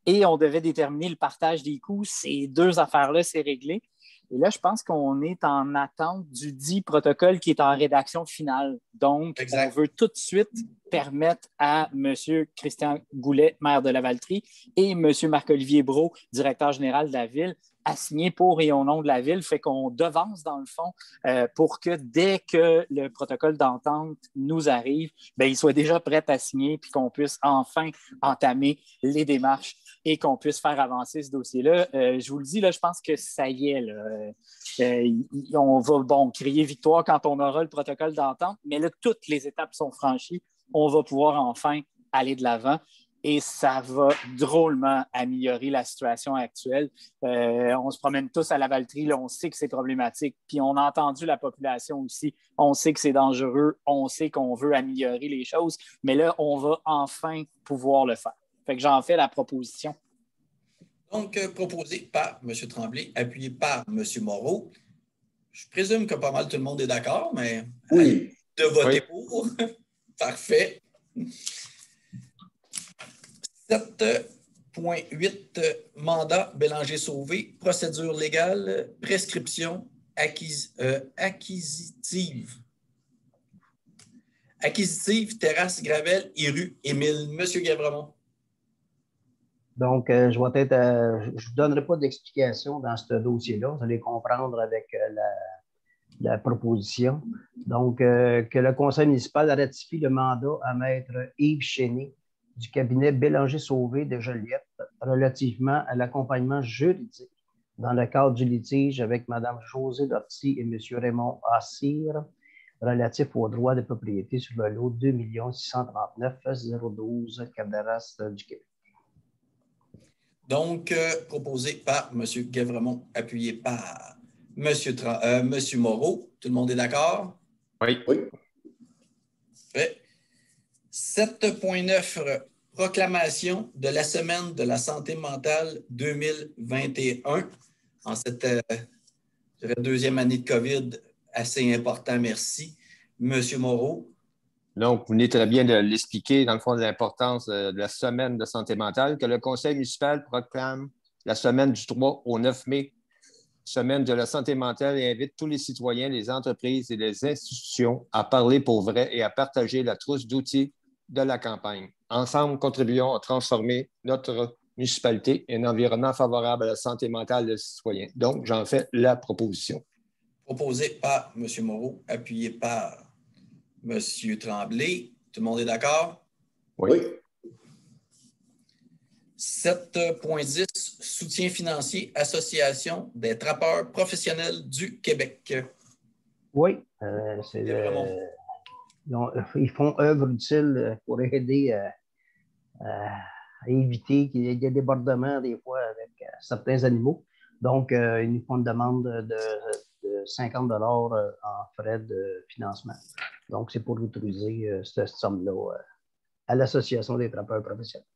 Et on devait déterminer le partage des coûts. Ces deux affaires-là, c'est réglé. Et là, je pense qu'on est en attente du dit protocole qui est en rédaction finale. Donc, on veut tout de suite permettre à M. Christian Goulet, maire de la Valtrie, et M. Marc-Olivier Brault, directeur général de la ville, à signer pour et au nom de la ville, fait qu'on devance dans le fond euh, pour que dès que le protocole d'entente nous arrive, ben, il soit déjà prêt à signer puis qu'on puisse enfin entamer les démarches et qu'on puisse faire avancer ce dossier-là. Euh, je vous le dis, là, je pense que ça y est. Euh, on va bon, crier victoire quand on aura le protocole d'entente, mais là, toutes les étapes sont franchies. On va pouvoir enfin aller de l'avant. et ça va drôlement améliorer la situation actuelle. Euh, on se promène tous à la Valtrie, on sait que c'est problématique, puis on a entendu la population aussi. On sait que c'est dangereux, on sait qu'on veut améliorer les choses, mais là, on va enfin pouvoir le faire. Fait que j'en fais la proposition. Donc, euh, proposé par M. Tremblay, appuyé par M. Moreau. Je présume que pas mal tout le monde est d'accord, mais oui. de voter pour. (laughs) Parfait. 7.8 mandat Bélanger-Sauvé, procédure légale, prescription euh, acquisitive. Acquisitive, terrasse, gravel et rue Émile. Monsieur Gavremont. Donc, euh, je vais être, euh, je ne donnerai pas d'explication dans ce dossier-là. Vous allez comprendre avec la, la, proposition. Donc, que le conseil municipal ratifie le mandat à maître Yves Chéné du cabinet Bélanger-Sauvé de Joliette relativement à l'accompagnement juridique dans le cadre du litige avec Mme José Dorty et M. Raymond Assir relatif aux droits de propriété sur le lot 2 639 012 Cabdaras du Québec. Donc, euh, proposé par M. Guévremont, appuyé par M. Euh, Monsieur Moreau. Tout le monde est d'accord? Oui. Oui. 7.9 proclamation de la semaine de la santé mentale 2021 en cette euh, deuxième année de COVID assez important, merci. Monsieur Moreau. Donc, vous venez très bien de l'expliquer, dans le fond, de l'importance de la semaine de santé mentale, que le Conseil municipal proclame la semaine du 3 au 9 mai, semaine de la santé mentale, et invite tous les citoyens, les entreprises et les institutions à parler pour vrai et à partager la trousse d'outils de la campagne. Ensemble, contribuons à transformer notre municipalité et un environnement favorable à la santé mentale des citoyens. Donc, j'en fais la proposition. Proposé par M. Moreau, appuyé par M. Tremblay. Tout le monde est d'accord? Oui. 7.10 Soutien financier, Association des trappeurs professionnels du Québec. Oui, euh, c'est ils, font œuvre utile euh, pour aider euh, euh, à éviter qu'il y ait des débordements des fois avec certains animaux. Donc, ils nous font une demande de, 50 en frais de financement. Donc, c'est pour autoriser cette somme-là à l'Association des trappeurs professionnels.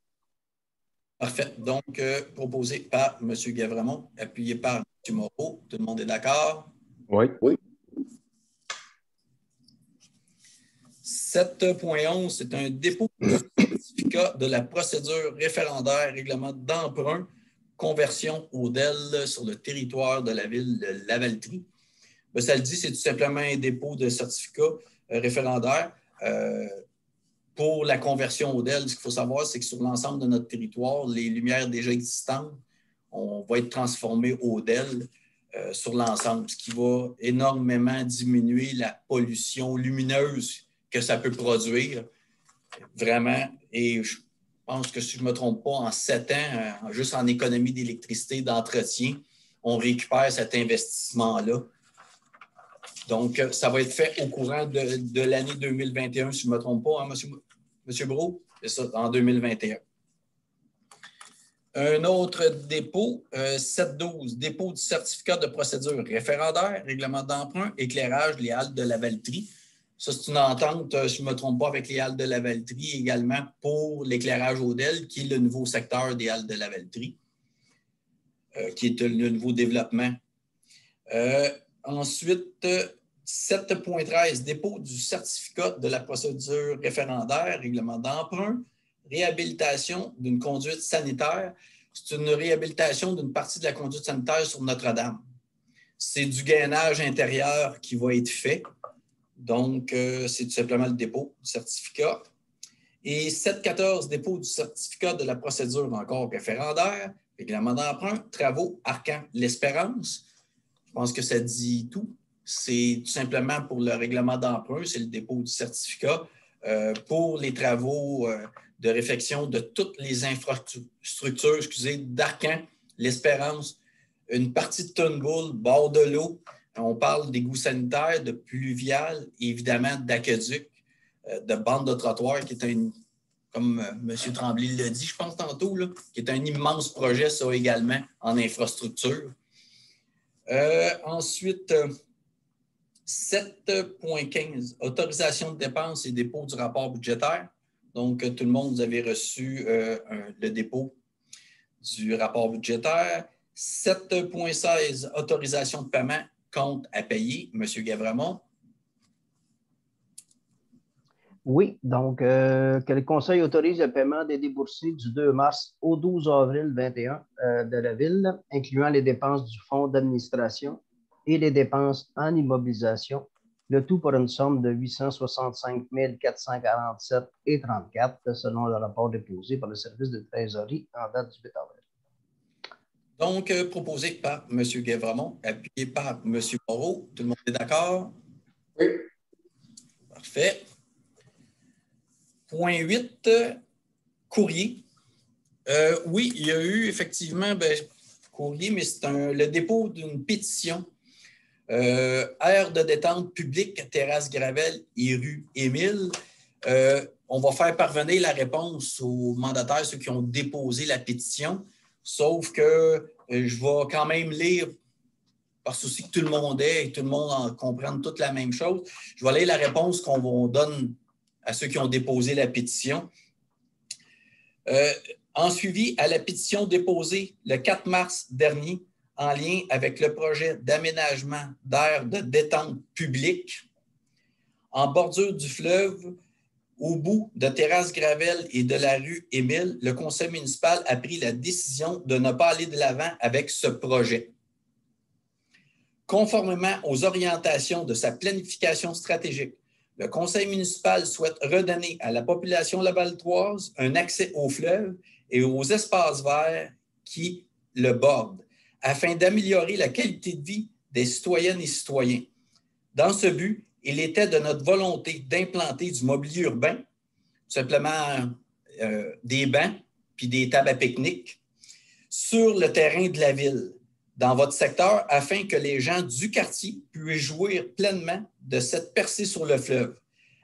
Parfait. Donc, proposé par M. Gavremont, appuyé par M. Moreau. Tout le monde est d'accord? Oui. Oui. 7.11, c'est un dépôt de certificat de la procédure référendaire règlement d'emprunt conversion au DEL sur le territoire de la ville de Lavaltrie. Ben, ça le dit, c'est tout simplement un dépôt de certificat euh, référendaire. Euh, pour la conversion au DEL, ce qu'il faut savoir, c'est que sur l'ensemble de notre territoire, les lumières déjà existantes, on va être transformées au DEL euh, sur l'ensemble, ce qui va énormément diminuer la pollution lumineuse que ça peut produire, vraiment. Et je pense que si je ne me trompe pas, en sept ans, euh, juste en économie d'électricité, d'entretien, on récupère cet investissement-là. Donc, euh, ça va être fait au courant de, l'année 2021, si je ne me trompe pas, hein, monsieur? C'est ça, en 2021. Un autre dépôt, 712, euh, dépôt du certificat de procédure référendaire, règlement d'emprunt, éclairage, les halles de la Valtrie. Ça, c'est une entente, euh, je ne me trompe pas, avec les Halles de la Valtrie également pour l'éclairage Odel, qui est le nouveau secteur des Halles de la Valtrie, euh, qui est le nouveau développement. Ensuite, 7.13, dépôt du certificat de la procédure référendaire, règlement d'emprunt, réhabilitation d'une conduite sanitaire. C'est une réhabilitation d'une partie de la conduite sanitaire sur Notre-Dame. C'est du gainage intérieur qui va être fait. Donc, euh, c'est tout simplement le dépôt du certificat. Et 714, dépôt du certificat de la procédure encore référendaire, règlement d'emprunt, travaux Arcan l'Espérance. Je pense que ça dit tout. C'est tout simplement pour le règlement d'emprunt, c'est le dépôt du certificat. Euh, pour les travaux euh, de réfection de toutes les infrastructures excusez, d'Arcan, l'Espérance, une partie de Turnbull, bord de l'eau, on parle d'égouts sanitaires, de pluvial, évidemment d'aqueduc, euh, de bande de trottoir, qui est comme M. Tremblay l'a dit, je pense tantôt, qui est un immense projet, ça également, en infrastructure. ensuite, 7.15, autorisation de dépenses et dépôt du rapport budgétaire. Donc, tout le monde, vous avez reçu le dépôt du rapport budgétaire. 7.16, autorisation de paiement, compte à payer. Monsieur Gavramont. Oui, donc euh, que le Conseil autorise le paiement des déboursés du 2 mars au 12 avril 2021 euh, de la Ville, incluant les dépenses du fonds d'administration et les dépenses en immobilisation, le tout pour une somme de 865 447 et 34 selon le rapport déposé par le service de trésorerie en date du 8 avril. Donc, euh, proposé par M. Guévremont, appuyé par M. Moreau. Tout le monde est d'accord? Oui. Parfait. Point 8, courrier. Euh, oui, il y a eu effectivement ben, courrier, mais c'est le dépôt d'une pétition. Euh, de détente publique, terrasse Gravel et rue Émile. on va faire parvenir la réponse aux mandataires, ceux qui ont déposé la pétition. Sauf que euh, je vais quand même lire, parce aussi que tout le monde est et tout le monde en toute la même chose. Je vais lire la réponse qu'on donne à ceux qui ont déposé la pétition. Euh, en suivi à la pétition déposée le 4 mars dernier en lien avec le projet d'aménagement d'air de détente publique en bordure du fleuve au bout de Terrasse Gravel et de la rue Émile, le conseil municipal a pris la décision de ne pas aller de l'avant avec ce projet. Conformément aux orientations de sa planification stratégique, le conseil municipal souhaite redonner à la population lavaltoise un accès au fleuve et aux espaces verts qui le bordent, afin d'améliorer la qualité de vie des citoyennes et citoyens. Dans ce but, il était de notre volonté d'implanter du mobilier urbain, simplement euh, des bancs puis des tables à pique-nique, sur le terrain de la ville, dans votre secteur, afin que les gens du quartier puissent jouir pleinement de cette percée sur le fleuve.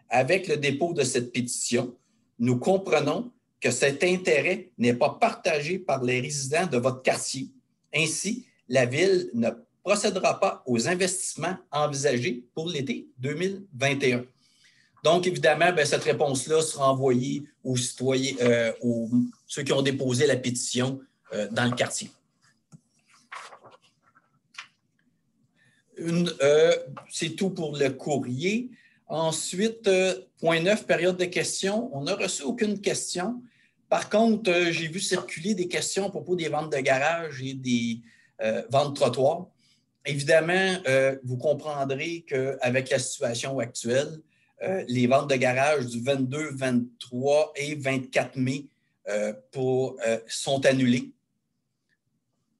Avec le dépôt de cette pétition, nous comprenons que cet intérêt n'est pas partagé par les résidents de votre quartier. Ainsi, la ville ne procédera pas aux investissements envisagés pour l'été 2021. Donc, évidemment, ben, cette réponse-là sera envoyée aux citoyens, euh, aux ceux qui ont déposé la pétition euh, dans le quartier. Euh, c'est tout pour le courrier. Ensuite, point 9, période de questions. On n'a reçu aucune question. Par contre, j'ai vu circuler des questions à propos des ventes de garage et des ventes de trottoirs. Évidemment, euh, vous comprendrez qu'avec la situation actuelle, euh, les ventes de garage du 22, 23 et 24 mai euh, sont annulées.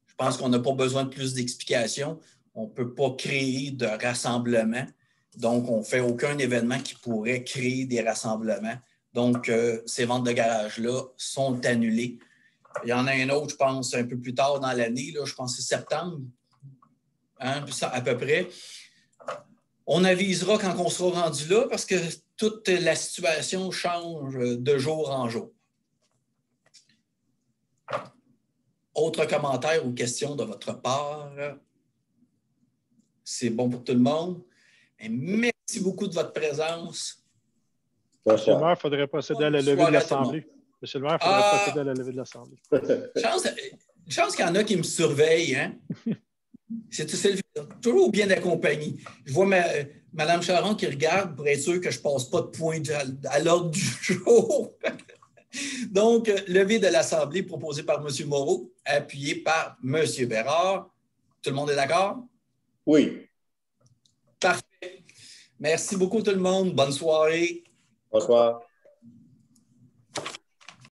Je pense qu'on n'a pas besoin de plus d'explications. On ne peut pas créer de rassemblement. Donc, on ne fait aucun événement qui pourrait créer des rassemblements. Donc, ces ventes de garage-là sont annulées. Il y en a un autre, je pense, un peu plus tard dans l'année, je pense c'est septembre, Hein, à peu près. On avisera quand on sera rendu là parce que toute la situation change de jour en jour. Autre commentaire ou question de votre part? C'est bon pour tout le monde. merci beaucoup de votre présence. Monsieur le maire, il faudrait procéder à la levée de l'Assemblée. Monsieur le maire, il faudrait ah! procéder à la levée de l'Assemblée. (laughs) Chance, chance qu'il y en a qui me surveillent. Hein? (laughs) C'est toujours bien accompagné. Je vois Mme Charon qui regarde pour être sûr que je ne passe pas de point à, l'ordre du (laughs) jour. Donc, levée de l'Assemblée proposée par M. Moreau, appuyé par M. Bérard. Tout le monde est d'accord? Oui. Parfait. Merci beaucoup tout le monde. Bonne soirée. 我说。